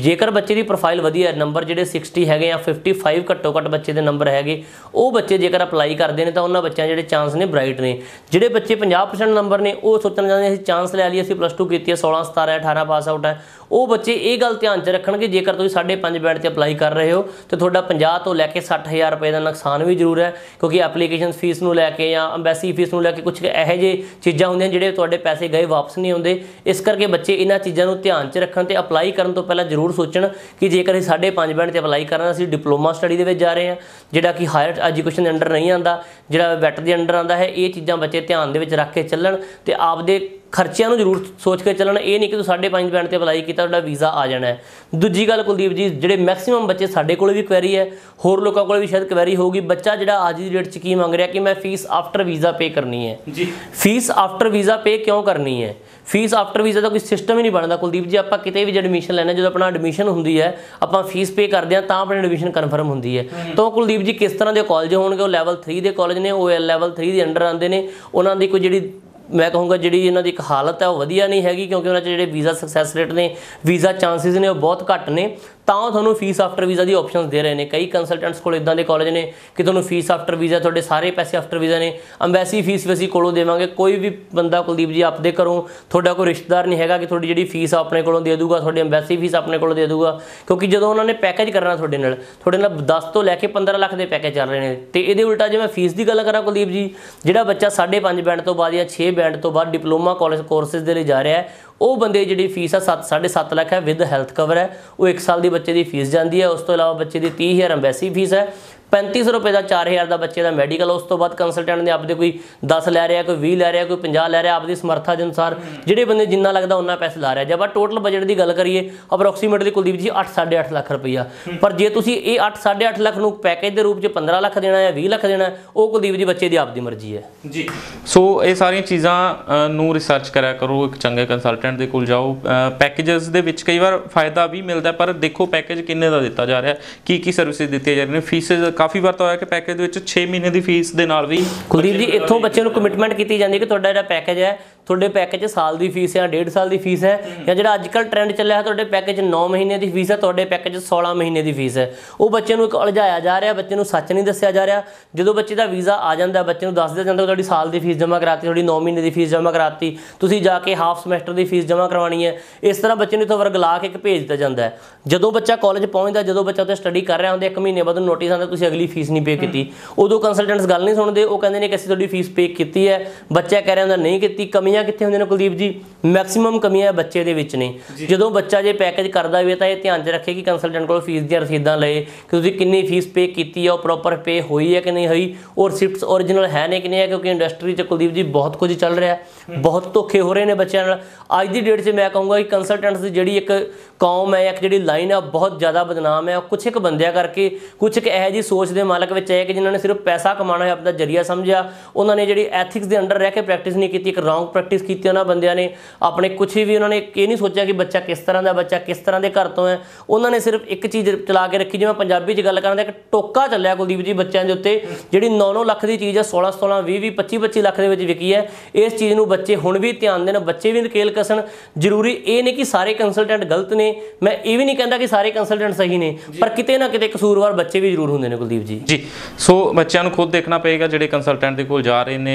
Speaker 2: ਜੇਕਰ ਬੱਚੇ ਦੀ ਪ੍ਰੋਫਾਈਲ ਵਧੀਆ ਹੈ ਨੰਬਰ ਜਿਹੜੇ 60 ਹੈਗੇ ਜਾਂ 55 ਘੱਟੋ ਘੱਟ ਬੱਚੇ ਦੇ ਨੰਬਰ ਹੈਗੇ, ਉਹ ਬੱਚੇ ਜੇਕਰ ਅਪਲਾਈ ਕਰਦੇ ਨੇ ਤਾਂ ਉਹਨਾਂ ਬੱਚਿਆਂ ਜਿਹੜੇ ਚਾਂਸ ਨੇ ਬ੍ਰਾਈਟ ਨੇ। ਜਿਹੜੇ ਬੱਚੇ 50% ਨੰਬਰ ਨੇ, ਉਹ ਸੋਚਣ ਜਾਂਦੇ ਅਸੀਂ ਚਾਂਸ ਲੈ ਲਈ ਅਸੀਂ ਪਲੱਸ 2 ਕੀਤੀ ਹੈ 16 17 18 ਪਾਸ ਆਊਟ ਹੈ। ਉਹ ਬੱਚੇ ਇਹ ਗੱਲ ਧਿਆਨ 'ਚ ਰੱਖਣਗੇ, ਜੇਕਰ ਤੁਸੀਂ 5.5 ਬੈਂਡ ਤੇ ਅਪਲਾਈ ਕਰ ਰਹੇ ਹੋ, ਤੇ ਤੁਹਾਡਾ 50 ਤੋਂ ਲੈ ਕੇ 60000 ਰੁਪਏ ਦਾ ਨੁਕਸਾਨ ਵੀ ਜ਼ਰੂਰ ਹੈ, ਕਿਉਂਕਿ ਐਪਲੀਕੇਸ਼ਨ ਫੀਸ ਨੂੰ ਲੈ ਕੇ ਜਾਂ ਐਮਬੈਸੀ ਫੀਸ ਨੂੰ ਲੈ ਕੇ ਕੁਝ ਇਹੋ ਜਿਹੇ ਚੀਜ਼ਾਂ ਹੁੰਦੀਆਂ ਜਿਹੜੇ ਤੁਹਾਡੇ ਪੈਸੇ ਗਏ ਵਾਪਸ ਨਹੀਂ ਆਉਂਦੇ ਇਸ ਕਰਕੇ ਬੱਚੇ ਇਹਨਾਂ ਚੀਜ਼ਾਂ ਨੂੰ ਧਿਆਨ 'ਚ ਰੱਖਣ ਤੇ ਅਪਲਾਈ ਕਰਨ ਤੋਂ ਪਹਿਲਾਂ ਜ਼ਰੂਰ ਸੋਚਣ ਕਿ ਜੇਕਰ ਅਸੀਂ 5.5 ਬੈਂਡ ਤੇ ਅਪਲਾਈ ਕਰਨਾ, ਅਸੀਂ ਡਿਪਲੋਮਾ ਸਟੱਡੀ ਦੇ ਵਿੱਚ ਜਾ ਰਹੇ ਹਾਂ, ਜਿਹੜਾ ਕਿ ਹਾਇਰ ਐਜੂਕੇਸ਼ਨ ਦੇ ਅੰਡਰ ਨਹੀਂ ਆਂਦਾ ਜਿਹੜਾ ਵੈਟ ਦੇ ਅੰਡਰ ਆਂਦਾ ਹੈ, ਇਹ ਚੀਜ਼ਾਂ ਬੱਚੇ ਧਿਆਨ ਦੇ ਵਿੱਚ ਰੱਖ ਕੇ ਚੱਲਣ ਤੇ ਆਪਦੇ ਖਰਚਿਆਂ ਨੂੰ ਜ਼ਰੂਰ ਸੋਚ ਕੇ ਚੱਲਣ। ਇਹ ਨਹੀਂ ਕਿ ਤੂੰ 5.5 ਬੈਂਡ ਤੇ ਅਪਲਾਈ ਕੀਤਾ ਤੁਹਾਡਾ ਵੀਜ਼ਾ ਆ ਜਾਣਾ ਹੈ। ਦੂਜੀ ਗੱਲ ਕੁਲਦੀਪ ਜੀ ਜਿਹੜੇ ਮੈਕਸਿਮਮ ਬੱਚੇ ਸਾਡੇ ਕੋਲ ਵੀ ਕੁਐਰੀ ਹੈ ਹੋਰ ਲੋਕਾਂ ਕੋਲ ਵੀ ਸ਼ਾਇਦ ਕੁਐਰੀ ਹੋਊਗੀ। ਬੱਚਾ ਜਿਹੜਾ ਅੱਜ ਦੀ ਡੇਟ 'ਚ ਕੀ ਮੰਗ ਰਿਹਾ ਕਿ ਮੈਂ ਫੀਸ ਆਫਟਰ ਵੀਜ਼ਾ ਪੇ ਕਰਨੀ ਹੈ?
Speaker 1: ਜੀ।
Speaker 2: ਫੀਸ ਆਫਟਰ ਵੀਜ਼ਾ ਪੇ ਕਿਉਂ ਕਰਨੀ ਹੈ? ਫੀਸ ਆਫਟਰ ਵੀਜ਼ਾ ਦਾ ਕੋਈ ਸਿਸਟਮ ਹੀ ਨਹੀਂ ਬਣਦਾ ਕੁਲਦੀਪ ਜੀ। ਆਪਾਂ ਕਿਤੇ ਵੀ ਐਡਮਿਸ਼ਨ ਲੈਣਾ ਜਦੋਂ ਆਪਣਾ ਐਡਮਿਸ਼ਨ ਹੁੰਦੀ ਹੈ ਆਪਾਂ ਫੀਸ ਪੇ ਕਰਦੇ ਹਾਂ ਤਾਂ ਆਪਣੀ ਐਡਮਿਸ਼ਨ ਕਨਫਰਮ ਹੁੰਦੀ ਹੈ। ਤਾਂ ਕੁਲਦੀਪ ਜੀ ਕਿਸ ਤਰ੍ਹਾਂ ਦੇ ਕਾਲਜ ਹੋਣਗੇ? ਉਹ ਲੈਵਲ 3 ਦੇ ਕਾਲਜ ਨੇ ਉਹ ਲੈਵਲ 3 ਦੇ ਅੰਡਰ ਆਉਂਦੇ ਨੇ। ਉਹਨਾਂ ਦੀ ਕੋਈ ਜਿਹੜੀ ਮੈਂ ਕਹੂੰਗਾ ਜਿਹੜੀ ਇਹਨਾਂ ਦੀ ਇੱਕ ਹਾਲਤ ਹੈ ਉਹ ਵਧੀਆ ਨਹੀਂ ਹੈਗੀ ਕਿਉਂਕਿ ਉਹਨਾਂ 'ਚ ਜਿਹੜੇ ਵੀਜ਼ਾ ਸਕਸੈਸ ਰੇਟ ਨੇ ਵੀਜ਼ਾ ਚਾਂਸਸ ਨੇ ਉਹ ਬਹੁਤ ਘੱਟ ਨੇ। ਤਾਂ ਉਹ ਤੁਹਾਨੂੰ ਫੀਸ ਆਫਟਰ ਵੀਜ਼ਾ ਦੀ ਆਪਸ਼ਨਸ ਦੇ ਰਹੇ ਨੇ। ਕਈ ਕੰਸਲਟੈਂਟਸ ਕੋਲ ਇਦਾਂ ਦੇ ਕਾਲਜ ਨੇ ਕਿ ਤੁਹਾਨੂੰ ਫੀਸ ਆਫਟਰ ਵੀਜ਼ਾ ਤੁਹਾਡੇ ਸਾਰੇ ਪੈਸੇ ਆਫਟਰ ਵੀਜ਼ਾ ਨੇ। ਅੰਬੈਸੀ ਫੀਸ ਵੀ ਅਸੀਂ ਕੋਲੋਂ ਦੇਵਾਂਗੇ। ਕੋਈ ਵੀ ਬੰਦਾ ਕੁਲਦੀਪ ਜੀ, ਆਪਦੇ ਘਰੋਂ ਤੁਹਾਡਾ ਕੋਈ ਰਿਸ਼ਤੇਦਾਰ ਨਹੀਂ ਹੈਗਾ ਕਿ ਤੁਹਾਡੀ ਜਿਹੜੀ ਫੀਸ ਆਪਣੇ ਕੋਲੋਂ ਦੇ ਦੂਗਾ, ਤੁਹਾਡੀ ਅੰਬੈਸੀ ਫੀਸ ਆਪਣੇ ਕੋਲੋਂ ਦੇ ਦੂਗਾ। ਕਿਉਂਕਿ ਜਦੋਂ ਉਹਨਾਂ ਨੇ ਪੈਕੇਜ ਕਰਨਾ ਤੁਹਾਡੇ ਨਾਲ ਤੁਹਾਡੇ ਨਾਲ 10 ਤੋਂ ਲੈ ਕੇ 15 ਲੱਖ ਦੇ ਪੈਕੇਜ ਚੱਲ ਰਹੇ ਨੇ। ਤੇ ਇਹਦੇ ਉਲਟਾ ਜੇ ਮੈਂ ਫੀਸ ਦੀ ਗੱਲ ਕਰਾਂ ਕੁਲਦੀਪ ਜੀ, ਜਿਹੜਾ ਬੱਚਾ 5.5 ਬੈਂਡ ਤੋਂ ਬਾਅਦ ਜਾਂ 6 ਬੈਂਡ ਤੋਂ ਬਾਅਦ ਡਿਪਲੋਮਾ ਕਾਲਜ ਕੋਰਸਸ ਦੇ ਲਈ ਜਾ ਰਿਹਾ ਹੈ ਉਹ ਬੰਦੇ ਜਿਹੜੀ ਫੀਸ ਆ 7 7.5 ਲੱਖ ਹੈ ਵਿਦ ਹੈਲਥ ਕਵਰ ਹੈ। ਉਹ 1 ਸਾਲ ਦੀ ਬੱਚੇ ਦੀ ਫੀਸ ਜਾਂਦੀ ਹੈ। ਉਸ ਤੋਂ ਇਲਾਵਾ ਬੱਚੇ ਦੀ 30000 ਅੰਬੈਸੀ ਫੀਸ ਹੈ। 3500 ਰੁਪਏ ਦਾ 4000 ਦਾ ਬੱਚੇ ਦਾ ਮੈਡੀਕਲ ਉਸ ਤੋਂ ਬਾਅਦ ਕੰਸਲਟੈਂਟ ਨੇ ਆਪਦੇ ਕੋਈ 10 ਲੈ ਰਿਹਾ ਕੋਈ 20 ਲੈ ਰਿਹਾ ਕੋਈ 50 ਲੈ ਰਿਹਾ ਆਪਦੀ ਸਮਰੱਥਾ ਦੇ ਅਨੁਸਾਰ ਜਿਹੜੇ ਬੰਦੇ ਜਿੰਨਾ ਲੱਗਦਾ ਉਹਨਾਂ ਪੈਸੇ ਲਾ ਰਿਹਾ। ਜੇ ਆਪਾਂ ਟੋਟਲ ਬਜਟ ਦੀ ਗੱਲ ਕਰੀਏ ਅਪਰੋਕਸੀਮੇਟਲੀ ਕੁਲਦੀਪ ਜੀ 8 8.5 ਲੱਖ ਰੁਪਈਆ। ਪਰ ਜੇ ਤੁਸੀਂ ਇਹ 8 8.5 ਲੱਖ ਨੂੰ ਪੈਕੇਜ ਦੇ ਰੂਪ 'ਚ 15 ਲੱਖ ਦੇਣਾ ਹੈ 20 ਲੱਖ ਦੇਣਾ ਹੈ, ਉਹ ਕੁਲਦੀਪ ਜੀ ਬੱਚੇ ਦੀ ਆਪਦੀ ਮਰਜ਼ੀ ਹੈ।
Speaker 1: ਜੀ। ਸੋ ਇਹ ਸਾਰੀਆਂ ਚੀਜ਼ਾਂ ਨੂੰ ਰਿਸਰਚ ਕਰਿਆ ਕਰੋ ਇੱਕ ਚੰਗੇ ਕੰਸਲਟੈਂਟ ਦੇ ਕੋਲ ਜਾਓ। ਪੈਕੇजेस ਦੇ ਵਿੱਚ ਕਈ ਵਾਰ ਫਾਇਦਾ ਵੀ ਮਿਲਦਾ ਪਰ ਦੇਖੋ ਪੈਕੇਜ ਕਿੰਨੇ ਦਾ ਦਿੱਤਾ ਜਾ ਰਿਹਾ ਕੀ ਕੀ ਸਰਵਿਸਿਜ਼ ਦਿੱਤੀਆਂ ਜਾ ਰਹੀਆਂ ਨੇ ਫੀਸਿਸ ਕਾਫੀ ਵਾਰ ਤਾਂ ਹੋਇਆ ਕਿ ਪੈਕੇਜ ਦੇ ਵਿੱਚ 6 ਮਹੀਨੇ ਦੀ ਫੀਸ ਦੇ ਨਾਲ ਵੀ
Speaker 2: ਕੁਲਦੀਪ ਜੀ ਇੱਥੋਂ ਬੱਚੇ ਨੂੰ ਕਮਿਟਮੈਂਟ ਕੀਤੀ ਜਾਂਦੀ ਹੈ ਕਿ ਤੁਹਾਡਾ ਜਿਹੜਾ ਪੈਕੇਜ ਹੈ ਤੁਹਾਡੇ ਪੈਕੇਜ ਸਾਲ ਦੀ ਫੀਸ ਹੈ ਡੇਢ ਸਾਲ ਦੀ ਫੀਸ ਹੈ ਜਾਂ ਜਿਹੜਾ ਅੱਜ ਕੱਲ ਟ੍ਰੈਂਡ ਚੱਲਿਆ ਹੈ ਤੁਹਾਡੇ ਪੈਕੇਜ 'ਚ 9 ਮਹੀਨੇ ਦੀ ਫੀਸ ਹੈ ਤੁਹਾਡੇ ਪੈਕੇਜ 'ਚ 16 ਮਹੀਨੇ ਦੀ ਫੀਸ ਹੈ। ਉਹ ਬੱਚੇ ਨੂੰ ਇੱਕ ਉਲਝਾਇਆ ਜਾ ਰਿਹਾ ਬੱਚੇ ਨੂੰ ਸੱਚ ਨਹੀਂ ਦੱਸਿਆ ਜਾ ਰਿਹਾ। ਜਦੋਂ ਬੱਚੇ ਦਾ ਵੀਜ਼ਾ ਆ ਜਾਂਦਾ ਬੱਚੇ ਨੂੰ ਦੱਸ ਦਿਆ ਜਾਂਦਾ ਤੁਹਾਡੀ ਸਾਲ ਦੀ ਫੀਸ ਜਮ੍ਹਾਂ ਕਰਾਤੀ ਤੁਹਾਡੀ 9 ਮਹੀਨੇ ਦੀ ਫੀਸ ਜਮ੍ਹਾਂ ਕਰਾਤੀ ਤੁਸੀਂ ਜਾ ਕੇ ਹਾਫ ਸਮੈਸਟਰ ਦੀ ਫੀਸ ਜਮ੍ਹਾਂ ਕਰਵਾਉਣੀ ਹੈ। ਇਸ ਤਰ੍ਹਾਂ ਬੱਚੇ ਨੂੰ ਇੱਥੋਂ ਵਰਗਲਾ ਕੇ ਇੱਕ ਭੇਜ ਦਿੱਤਾ ਜਾਂਦਾ ਹੈ। ਜਦੋਂ ਬੱਚਾ ਕਾਲਜ ਪਹੁੰਚਦਾ ਜਦੋਂ ਬੱਚਾ ਉੱਥੇ ਸਟੱਡੀ ਕਰ ਰਿਹਾ ਹੁੰਦਾ ਇੱਕ ਮਹੀਨੇ ਬਾਅਦ ਨੋਟਿਸ ਆਉਂਦਾ ਤੁਸੀਂ ਅਗਲੀ ਫੀਸ ਨਹੀਂ ਪੇ ਕੀਤੀ। ਉਦੋਂ ਕੰਸਲਟੈਂਟਸ ਗੱਲ ਨਹੀਂ ਸੁਣਦੇ ਉਹ ਕਹਿੰਦੇ ਨੇ ਕਿ ਅਸੀਂ ਤੁਹਾਡੀ ਫੀਸ ਪੇ ਕੀਤੀ ਹੈ। ਬੱਚਾ ਕਹਿ ਰਿਹਾ ਹੁੰਦਾ ਨਹੀਂ ਕੀਤੀ ਕਮੀਆਂ ਕਮੀਆਂ ਕਿੱਥੇ ਹੁੰਦੀਆਂ ਨੇ ਕੁਲਦੀਪ ਜੀ? ਮੈਕਸਿਮਮ ਕਮੀਆਂ ਬੱਚੇ ਦੇ ਵਿੱਚ ਨੇ। ਜਦੋਂ ਬੱਚਾ ਜੇ ਪੈਕੇਜ ਕਰਦਾ ਹੋਵੇ ਤਾਂ ਇਹ ਧਿਆਨ 'ਚ ਰੱਖੇ ਕਿ ਕੰਸਲਟੈਂਟ ਕੋਲ ਫੀਸ ਦੀਆਂ ਰਸੀਦਾਂ ਲਏ ਕਿ ਤੁਸੀਂ ਕਿੰਨੀ ਫੀਸ ਪੇ ਕੀਤੀ ਹੈ ਉਹ ਪ੍ਰੋਪਰ ਪੇ ਹੋਈ ਹੈ ਕਿ ਨਹੀਂ ਹੋਈ ਔਰ ਰਿਸਿਪਟਸ ਓਰੀਜਨਲ ਹੈ ਨੇ ਕਿ ਨਹੀਂ ਹੈ ਕਿਉਂਕਿ ਇੰਡਸਟਰੀ 'ਚ ਕੁਲਦੀਪ ਜੀ ਬਹੁਤ ਕੁਝ ਚੱਲ ਰਿਹਾ। ਬਹੁਤ ਧੋਖੇ ਹੋ ਰਹੇ ਨੇ ਬੱਚਿਆਂ ਨਾਲ। ਅੱਜ ਦੀ ਡੇਟ 'ਚ ਮੈਂ ਕਹੂੰਗਾ ਕਿ ਕੰਸਲਟੈਂਟਸ ਦੀ ਜਿਹੜੀ ਇੱਕ ਕੌਮ ਹੈ ਇੱਕ ਜਿਹੜੀ ਲਾਈਨ ਹੈ ਬਹੁਤ ਜ਼ਿਆਦਾ ਬਦਨਾਮ ਹੈ। ਕੁਝ ਇੱਕ ਬੰਦਿਆਂ ਕਰਕੇ ਕੁਝ ਇੱਕ ਇਹੋ ਜਿਹੀ ਸੋਚ ਦੇ ਮਾਲਕ ਵਿੱਚ ਹੈ ਕਿ ਜਿਨ੍ਹਾਂ ਨੇ ਸਿਰਫ ਪੈਸਾ ਕਮਾਉਣਾ ਹੈ ਆਪਣਾ ਜਰੀਆ ਸਮਝਿਆ। ਉਹਨਾਂ ਨੇ ਜਿਹੜੀ ਐਥਿਕਸ ਦੇ ਅੰਡਰ ਰਹਿ ਕੇ ਪ੍ਰੈਕਟਿਸ ਨਹੀਂ ਕੀਤੀ, ਇੱਕ ਰੋਂਗ ਪ੍ਰੈਕਟਿਸ ਕੀਤੀ ਉਹਨਾਂ ਬੰਦਿਆਂ ਨੇ। ਆਪਣੇ ਕੁਝ ਵੀ ਉਹਨਾਂ ਨੇ ਇਹ ਨਹੀਂ ਸੋਚਿਆ ਕਿ ਬੱਚਾ ਕਿਸ ਤਰ੍ਹਾਂ ਦਾ ਬੱਚਾ, ਕਿਸ ਤਰ੍ਹਾਂ ਦੇ ਘਰ ਤੋਂ ਹੈ। ਉਹਨਾਂ ਨੇ ਸਿਰਫ ਇੱਕ ਚੀਜ਼ ਚਲਾ ਕੇ ਰੱਖੀ, ਜਿਵੇਂ ਪੰਜਾਬੀ 'ਚ ਗੱਲ ਕਰਨ ਦਾ ਇੱਕ ਟੋਕਾ ਚੱਲਿਆ ਕੁਲਦੀਪ ਜੀ ਬੱਚਿਆਂ ਦੇ ਉੱਤੇ, ਜਿਹੜੀ 9-9 ਲੱਖ ਦੀ ਚੀਜ਼ ਹੈ 16 16 20 20 25 25 ਲੱਖ ਦੇ ਵਿੱਚ ਵਿਕੀ ਹੈ। ਇਸ ਚੀਜ਼ ਨੂੰ ਬੱਚੇ ਹੁਣ ਵੀ ਧਿਆਨ ਦੇਣ, ਬੱਚੇ ਵੀ ਨਕੇਲ ਕਸਣ। ਜ਼ਰੂਰੀ ਇਹ ਨਹੀਂ ਕਿ ਸਾਰੇ ਕੰਸਲਟੈਂਟ ਗਲਤ ਨੇ ਮੈਂ ਇਹ ਵੀ ਨਹੀਂ ਕਹਿੰਦਾ ਕਿ ਸਾਰੇ ਕੰਸਲਟੈਂਟ ਸਹੀ ਨੇ ਪਰ ਕਿਤੇ ਨਾ ਕਿਤੇ ਕਸੂਰਵਾਰ ਬੱਚੇ ਵੀ ਜ਼ਰੂਰ ਹੁੰਦੇ ਨੇ ਕੁਲਦੀਪ ਜੀ।
Speaker 1: ਜੀ ਸੋ ਬੱਚਿਆਂ ਨੂੰ ਖੁਦ ਦੇਖਣਾ ਪਏਗਾ ਜਿਹੜੇ ਕੰਸਲਟੈਂਟ ਦੇ ਕੋਲ ਜਾ ਰਹੇ ਨੇ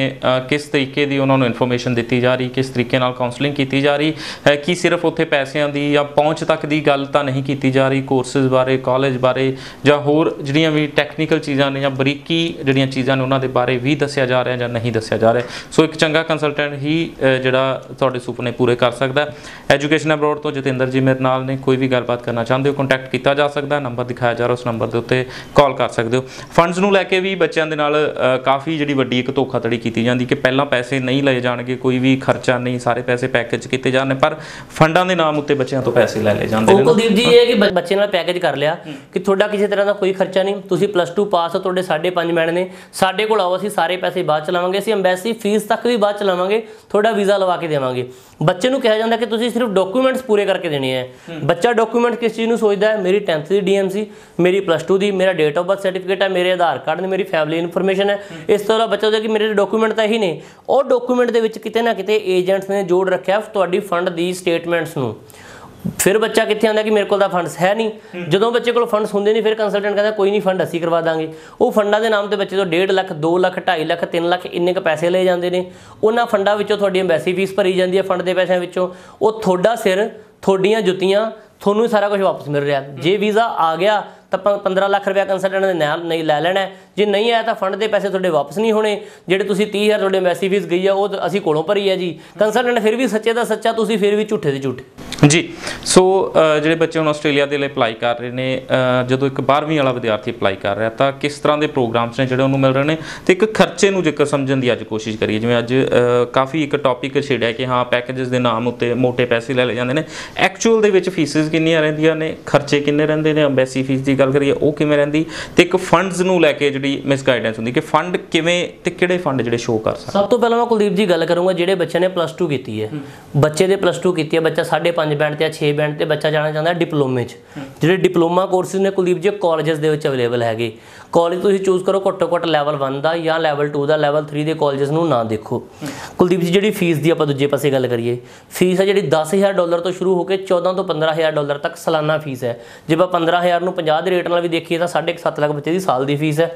Speaker 1: ਕਿਸ ਤਰੀਕੇ ਦੀ ਉਹਨਾਂ ਨੂੰ ਇਨਫੋਰਮੇਸ਼ਨ ਦਿੱਤੀ ਜਾ ਰਹੀ ਕਿਸ ਤਰੀਕੇ ਨਾਲ ਕਾਉਂਸਲਿੰਗ ਕੀਤੀ ਜਾ ਰਹੀ ਹੈ ਕਿ ਸਿਰਫ ਉੱਥੇ ਪੈਸਿਆਂ ਦੀ ਜਾਂ ਪਹੁੰਚ ਤੱਕ ਦੀ ਗੱਲ ਤਾਂ ਨਹੀਂ ਕੀਤੀ ਜਾ ਰਹੀ ਕੋਰਸਸ ਬਾਰੇ ਕਾਲਜ ਬਾਰੇ ਜਾਂ ਹੋਰ ਜਿਹੜੀਆਂ ਵੀ ਟੈਕਨੀਕਲ ਚੀਜ਼ਾਂ ਨੇ ਜਾਂ ਬਰੀਕੀ ਜਿਹੜੀਆਂ ਚੀਜ਼ਾਂ ਨੇ ਉਹਨਾਂ ਦੇ ਬਾਰੇ ਵੀ ਦੱਸਿਆ ਜਾ ਰਿਹਾ ਜਾਂ ਨਹੀਂ ਦੱਸਿਆ ਜਾ ਰਿਹਾ। ਸੋ ਇੱਕ ਚੰਗਾ ਕੰਸਲਟੈਂਟ ਹੀ ਜਿਹੜਾ ਤੁਹਾਡੇ ਸੁਪਨੇ ਪੂਰੇ ਕਰ ਸਕਦਾ। ਐਜੂਕੇਸ਼ਨ ਅਬਰੋਡ ਤੋਂ ਜਤਿੰਦਰ ਜੀ ਮੇਰੇ ਨਾਲ ਨੇ ਕੋਈ ਵੀ ਗੱਲਬਾਤ ਕਰਨਾ ਚਾਹੁੰਦੇ ਹੋ ਕੰਟੈਕਟ ਕੀਤਾ ਜਾ ਸਕਦਾ ਨੰਬਰ ਦਿਖਾਇਆ ਜਾ ਰਿਹਾ ਉਸ ਨੰਬਰ ਦੇ ਉੱਤੇ ਕਾਲ ਕਰ ਸਕਦੇ ਹੋ। ਫੰਡਸ ਨੂੰ ਲੈ ਕੇ ਵੀ ਬੱਚਿਆਂ ਦੇ ਨਾਲ ਕਾਫੀ ਜਿਹੜੀ ਵੱਡੀ ਇੱਕ ਧੋਖਾਧੜੀ ਕੀਤੀ ਜਾਂਦੀ ਕਿ ਪਹਿਲਾਂ ਪੈਸੇ ਨਹੀਂ ਲਏ ਜਾਣਗੇ ਕੋਈ ਵੀ ਖਰਚਾ ਨਹੀਂ ਸਾਰੇ ਪੈਸੇ ਪੈਕੇਜ ਕੀਤੇ ਜਾਣੇ ਪਰ ਫੰਡਾਂ ਦੇ ਨਾਮ ਉੱਤੇ ਬੱਚਿਆਂ ਤੋਂ ਪੈਸੇ ਲੈ ਲਏ ਜਾਂਦੇ ਨੇ
Speaker 2: ਕੁਲਦੀਪ ਜੀ ਇਹ ਕਿ ਬੱਚੇ ਨਾਲ ਪੈਕੇਜ ਕਰ ਲਿਆ ਕਿ ਤੁਹਾਡਾ ਕਿਸੇ ਤਰ੍ਹਾਂ ਦਾ ਕੋਈ ਖਰਚਾ ਨਹੀਂ ਤੁਸੀਂ ਪਲੱਸ 2 ਪਾਸ ਹੋ ਤੁਹਾਡੇ 5.5 ਮੈਂਡ ਨੇ ਸਾਡੇ ਕੋਲ ਆਓ ਅਸੀਂ ਸਾਰੇ ਪੈਸੇ ਬਾਅਦ ਚ ਲਵਾਂਗੇ ਅਸੀਂ ਐਮਬੈਸੀ ਫੀਸ ਤੱਕ ਵੀ ਬਾਅਦ ਚ ਲਵਾਂਗੇ ਤੁਹਾਡਾ ਵੀਜ਼ਾ ਲਵਾ ਕੇ ਦੇਵਾਂਗੇ। ਬੱਚੇ ਨੂੰ ਕਿਹਾ ਜਾਂਦਾ ਕਿ ਤੁਸੀਂ ਸਿਰਫ ਡਾਕੂਮੈਂਟਸ ਪੂਰੇ ਕਰਕੇ ਦੇਣੇ ਆ ਬੱਚਾ ਡਾਕੂਮੈਂਟ ਕਿਸ ਚੀਜ਼ ਨੂੰ ਸੋਚਦਾ ਹੈ? ਮੇਰੀ 10th ਦੀ ਡੀਐਮਸੀ ਮੇਰੀ ਪਲੱਸ 2 ਦੀ, ਮੇਰਾ ਡੇਟ ਆਫ ਬਰਥ ਸਰਟੀਫਿਕੇਟ ਹੈ, ਮੇਰੇ ਆਧਾਰ ਕਾਰਡ ਨੇ ਮੇਰੀ ਫੈਮਿਲੀ ਇਨਫੋਰਮੇਸ਼ਨ ਹੈ। ਇਸ ਤੋਂ ਇਲਾਵਾ ਬੱਚਾ ਉਹਦਾ ਕਿ ਮੇਰੇ ਡਾਕੂਮੈਂਟ ਤਾਂ ਇਹੀ ਨੇ। ਉਹ ਡਾਕੂਮੈਂਟ ਦੇ ਵਿੱਚ ਕਿਤੇ ਨਾ ਕਿਤੇ ਏਜੰਟਸ ਨੇ ਜੋੜ ਰੱਖਿਆ ਤੁਹਾਡੀ ਫੰਡ ਦੀ ਸਟੇਟਮੈਂਟਸ ਨੂੰ। ਫਿਰ ਬੱਚਾ ਕਿੱਥੇ ਆਉਂਦਾ ਕਿ ਮੇਰੇ ਕੋਲ ਤਾਂ ਫੰਡਸ ਹੈ ਨਹੀਂ। ਜਦੋਂ ਬੱਚੇ ਕੋਲ ਫੰਡਸ ਹੁੰਦੇ ਨਹੀਂ, ਫਿਰ ਕੰਸਲਟੈਂਟ ਕਹਿੰਦਾ, ਕੋਈ ਨਹੀਂ ਫੰਡ ਅਸੀਂ ਕਰਵਾ ਦਾਂਗੇ। ਉਹ ਫੰਡਾਂ ਦੇ ਨਾਮ ਤੇ ਬੱਚੇ ਤੋਂ 1.5 ਲੱਖ 2 ਲੱਖ 2.5 ਲੱਖ 3 ਲੱਖ ਇੰਨੇ ਕ ਪੈਸੇ ਲਏ ਜਾਂਦੇ ਨੇ। ਉਹਨਾਂ ਫੰਡਾਂ ਵਿੱਚੋਂ ਤੁਹਾਡੀ ਐਮਬੈਸੀ ਫੀਸ ਭਰੀ ਜਾਂਦੀ ਹੈ ਫੰਡ ਦੇ ਪੈਸਿਆਂ ਵਿੱਚੋਂ। ਉਹ ਤੁਹਾਡਾ ਸਿਰ ਤੁਹਾਡੀਆਂ ਜੁੱਤੀਆਂ ਤੁਹਾਨੂੰ ਹੀ ਸਾਰਾ ਕੁਝ ਵਾਪਸ ਮਿਲ ਰਿਹਾ। ਜੇ ਵੀਜ਼ਾ ਆ ਗਿਆ ਤਾਂ ਪ- 15 ਲੱਖ ਰੁਪਇਆ ਕੰਸਲਟੈਂਟ ਦੇ ਨਾਲ ਨਹੀਂ ਲੈ ਲੈਣਾ ਜੇ ਨਹੀਂ ਆਇਆ ਤਾਂ ਫੰਡ ਦੇ ਪੈਸੇ ਤੁਹਾਡੇ ਵਾਪਸ ਨਹੀਂ ਹੋਣੇ। ਜਿਹੜੇ ਤੁਸੀਂ 30000 ਤੁਹਾਡੇ ਐਮਐਸਸੀ ਫੀਸ ਗਈ ਆ, ਉਹ ਅਸੀਂ ਕੋਲੋਂ ਭਰੀ ਆ ਜੀ। ਕੰਸਲਟੈਂਟ ਫਿਰ ਵੀ ਸੱਚੇ ਦਾ ਸੱਚਾ, ਤੁਸੀਂ ਫਿਰ ਵੀ ਝੂਠੇ ਦੇ ਝੂਠੇ।
Speaker 1: ਜੀ, ਸੋ ਜਿਹੜੇ ਬੱਚੇ ਹੁਣ ਆਸਟ੍ਰੇਲੀਆ ਦੇ ਲਈ ਅਪਲਾਈ ਕਰ ਰਹੇ ਨੇ ਜਦੋਂ ਇੱਕ 12ਵੀਂ ਵਾਲਾ ਵਿਦਿਆਰਥੀ ਅਪਲਾਈ ਕਰ ਰਿਹਾ, ਤਾਂ ਕਿਸ ਤਰ੍ਹਾਂ ਦੇ ਪ੍ਰੋਗਰਾਮਸ ਨੇ ਜਿਹੜੇ ਉਹਨੂੰ ਮਿਲ ਰਹੇ ਨੇ? ਤੇ ਇੱਕ ਖਰਚੇ ਨੂੰ ਜੇਕਰ ਸਮਝਣ ਦੀ ਅੱਜ ਕੋਸ਼ਿਸ਼ ਕਰੀਏ, ਜਿਵੇਂ ਅੱਜ ਕਾਫੀ ਇੱਕ ਟੌਪਿਕ ਛੇੜਿਆ ਕਿ ਹਾਂ ਪੈਕੇजेस ਦੇ ਨਾਮ ਉੱਤੇ ਮੋٹے ਪੈਸੇ ਲੈ ਲਏ ਜਾਂਦੇ ਨੇ। ਐਕਚੁਅਲ ਦੇ ਵਿੱਚ ਫੀਸਿਸ ਕਿੰਨੀਆਂ ਰਹਿੰਦੀਆਂ ਨੇ? ਖਰਚੇ ਕਿੰਨੇ ਰਹਿੰਦੇ ਨੇ? ਐਮਬੈਸੀ ਫੀਸ ਦੀ ਗੱਲ ਕਰੀਏ, ਉਹ ਕਿਵੇਂ ਰਹਿੰਦੀ? ਤੇ ਇੱਕ ਫੰਡਸ ਨੂੰ ਲੈ ਕੇ ਜਿਹੜੀ ਮਿਸਗਾਈਡੈਂਸ ਹੁੰਦੀ ਕਿ ਫੰਡ ਕਿਵੇਂ ਤੇ ਕਿਹੜੇ ਫੰਡ ਜਿਹੜੇ ਸ਼ੋ ਕਰ ਸਕਦੇ?
Speaker 2: ਸਭ ਤੋਂ ਪਹਿਲਾਂ ਮੈਂ ਕੁਲਦੀਪ ਜੀ ਗੱਲ ਕਰੂੰਗਾ ਜਿਹੜੇ ਬੱਚੇ ਨੇ ਪਲੱਸ 2 ਕੀਤੀ ਹੈ। ਬੱਚੇ ਦੇ ਪਲੱਸ 2 ਕੀਤੀ ਹੈ ਬੱਚਾ 5.5 ਬੈਂਡ ਤੇ ਜਾਂ 6 ਬੈਂਡ ਤੇ ਬੱਚਾ ਜਾਣਾ ਚਾਹੁੰਦਾ ਡਿਪਲੋਮੇ 'ਚ। ਜਿਹੜੇ ਡਿਪਲੋਮਾ ਕੋਰਸਿਸ ਨੇ ਕੁਲਦੀਪ ਜੀ ਕਾਲਜਸ ਦੇ ਵਿੱਚ ਅਵੇਲੇਬਲ ਹੈਗੇ। ਕਾਲਜ ਤੁਸੀਂ ਚੂਜ਼ ਕਰੋ ਘੱਟੋ ਘੱਟ ਲੈਵਲ 1 ਦਾ ਜਾਂ ਲੈਵਲ 2 ਦਾ ਲੈਵਲ 3 ਦੇ ਕਾਲਜਸ ਨੂੰ ਨਾ ਦੇਖੋ। ਕੁਲਦੀਪ ਜੀ ਜਿਹੜੀ ਫੀਸ ਦੀ ਆਪਾਂ ਦੂਜੇ ਪਾਸੇ ਗੱਲ ਕਰੀਏ ਫੀਸ ਹੈ ਜਿਹੜੀ 10000 ਡਾਲਰ ਤੋਂ ਸ਼ੁਰੂ ਹੋ ਕੇ 14 ਤੋਂ 15000 ਡਾਲਰ ਤੱਕ ਸਾਲਾਨਾ ਫੀਸ ਹੈ। ਜੇ ਆਪਾਂ 15000 ਨੂੰ 50 ਦੇ ਰੇਟ ਨਾਲ ਵੀ ਦੇਖੀਏ ਤਾਂ 7.5 ਲੱਖ ਬੱਚੇ ਦੀ ਸਾਲ ਦੀ ਫੀਸ ਹੈ।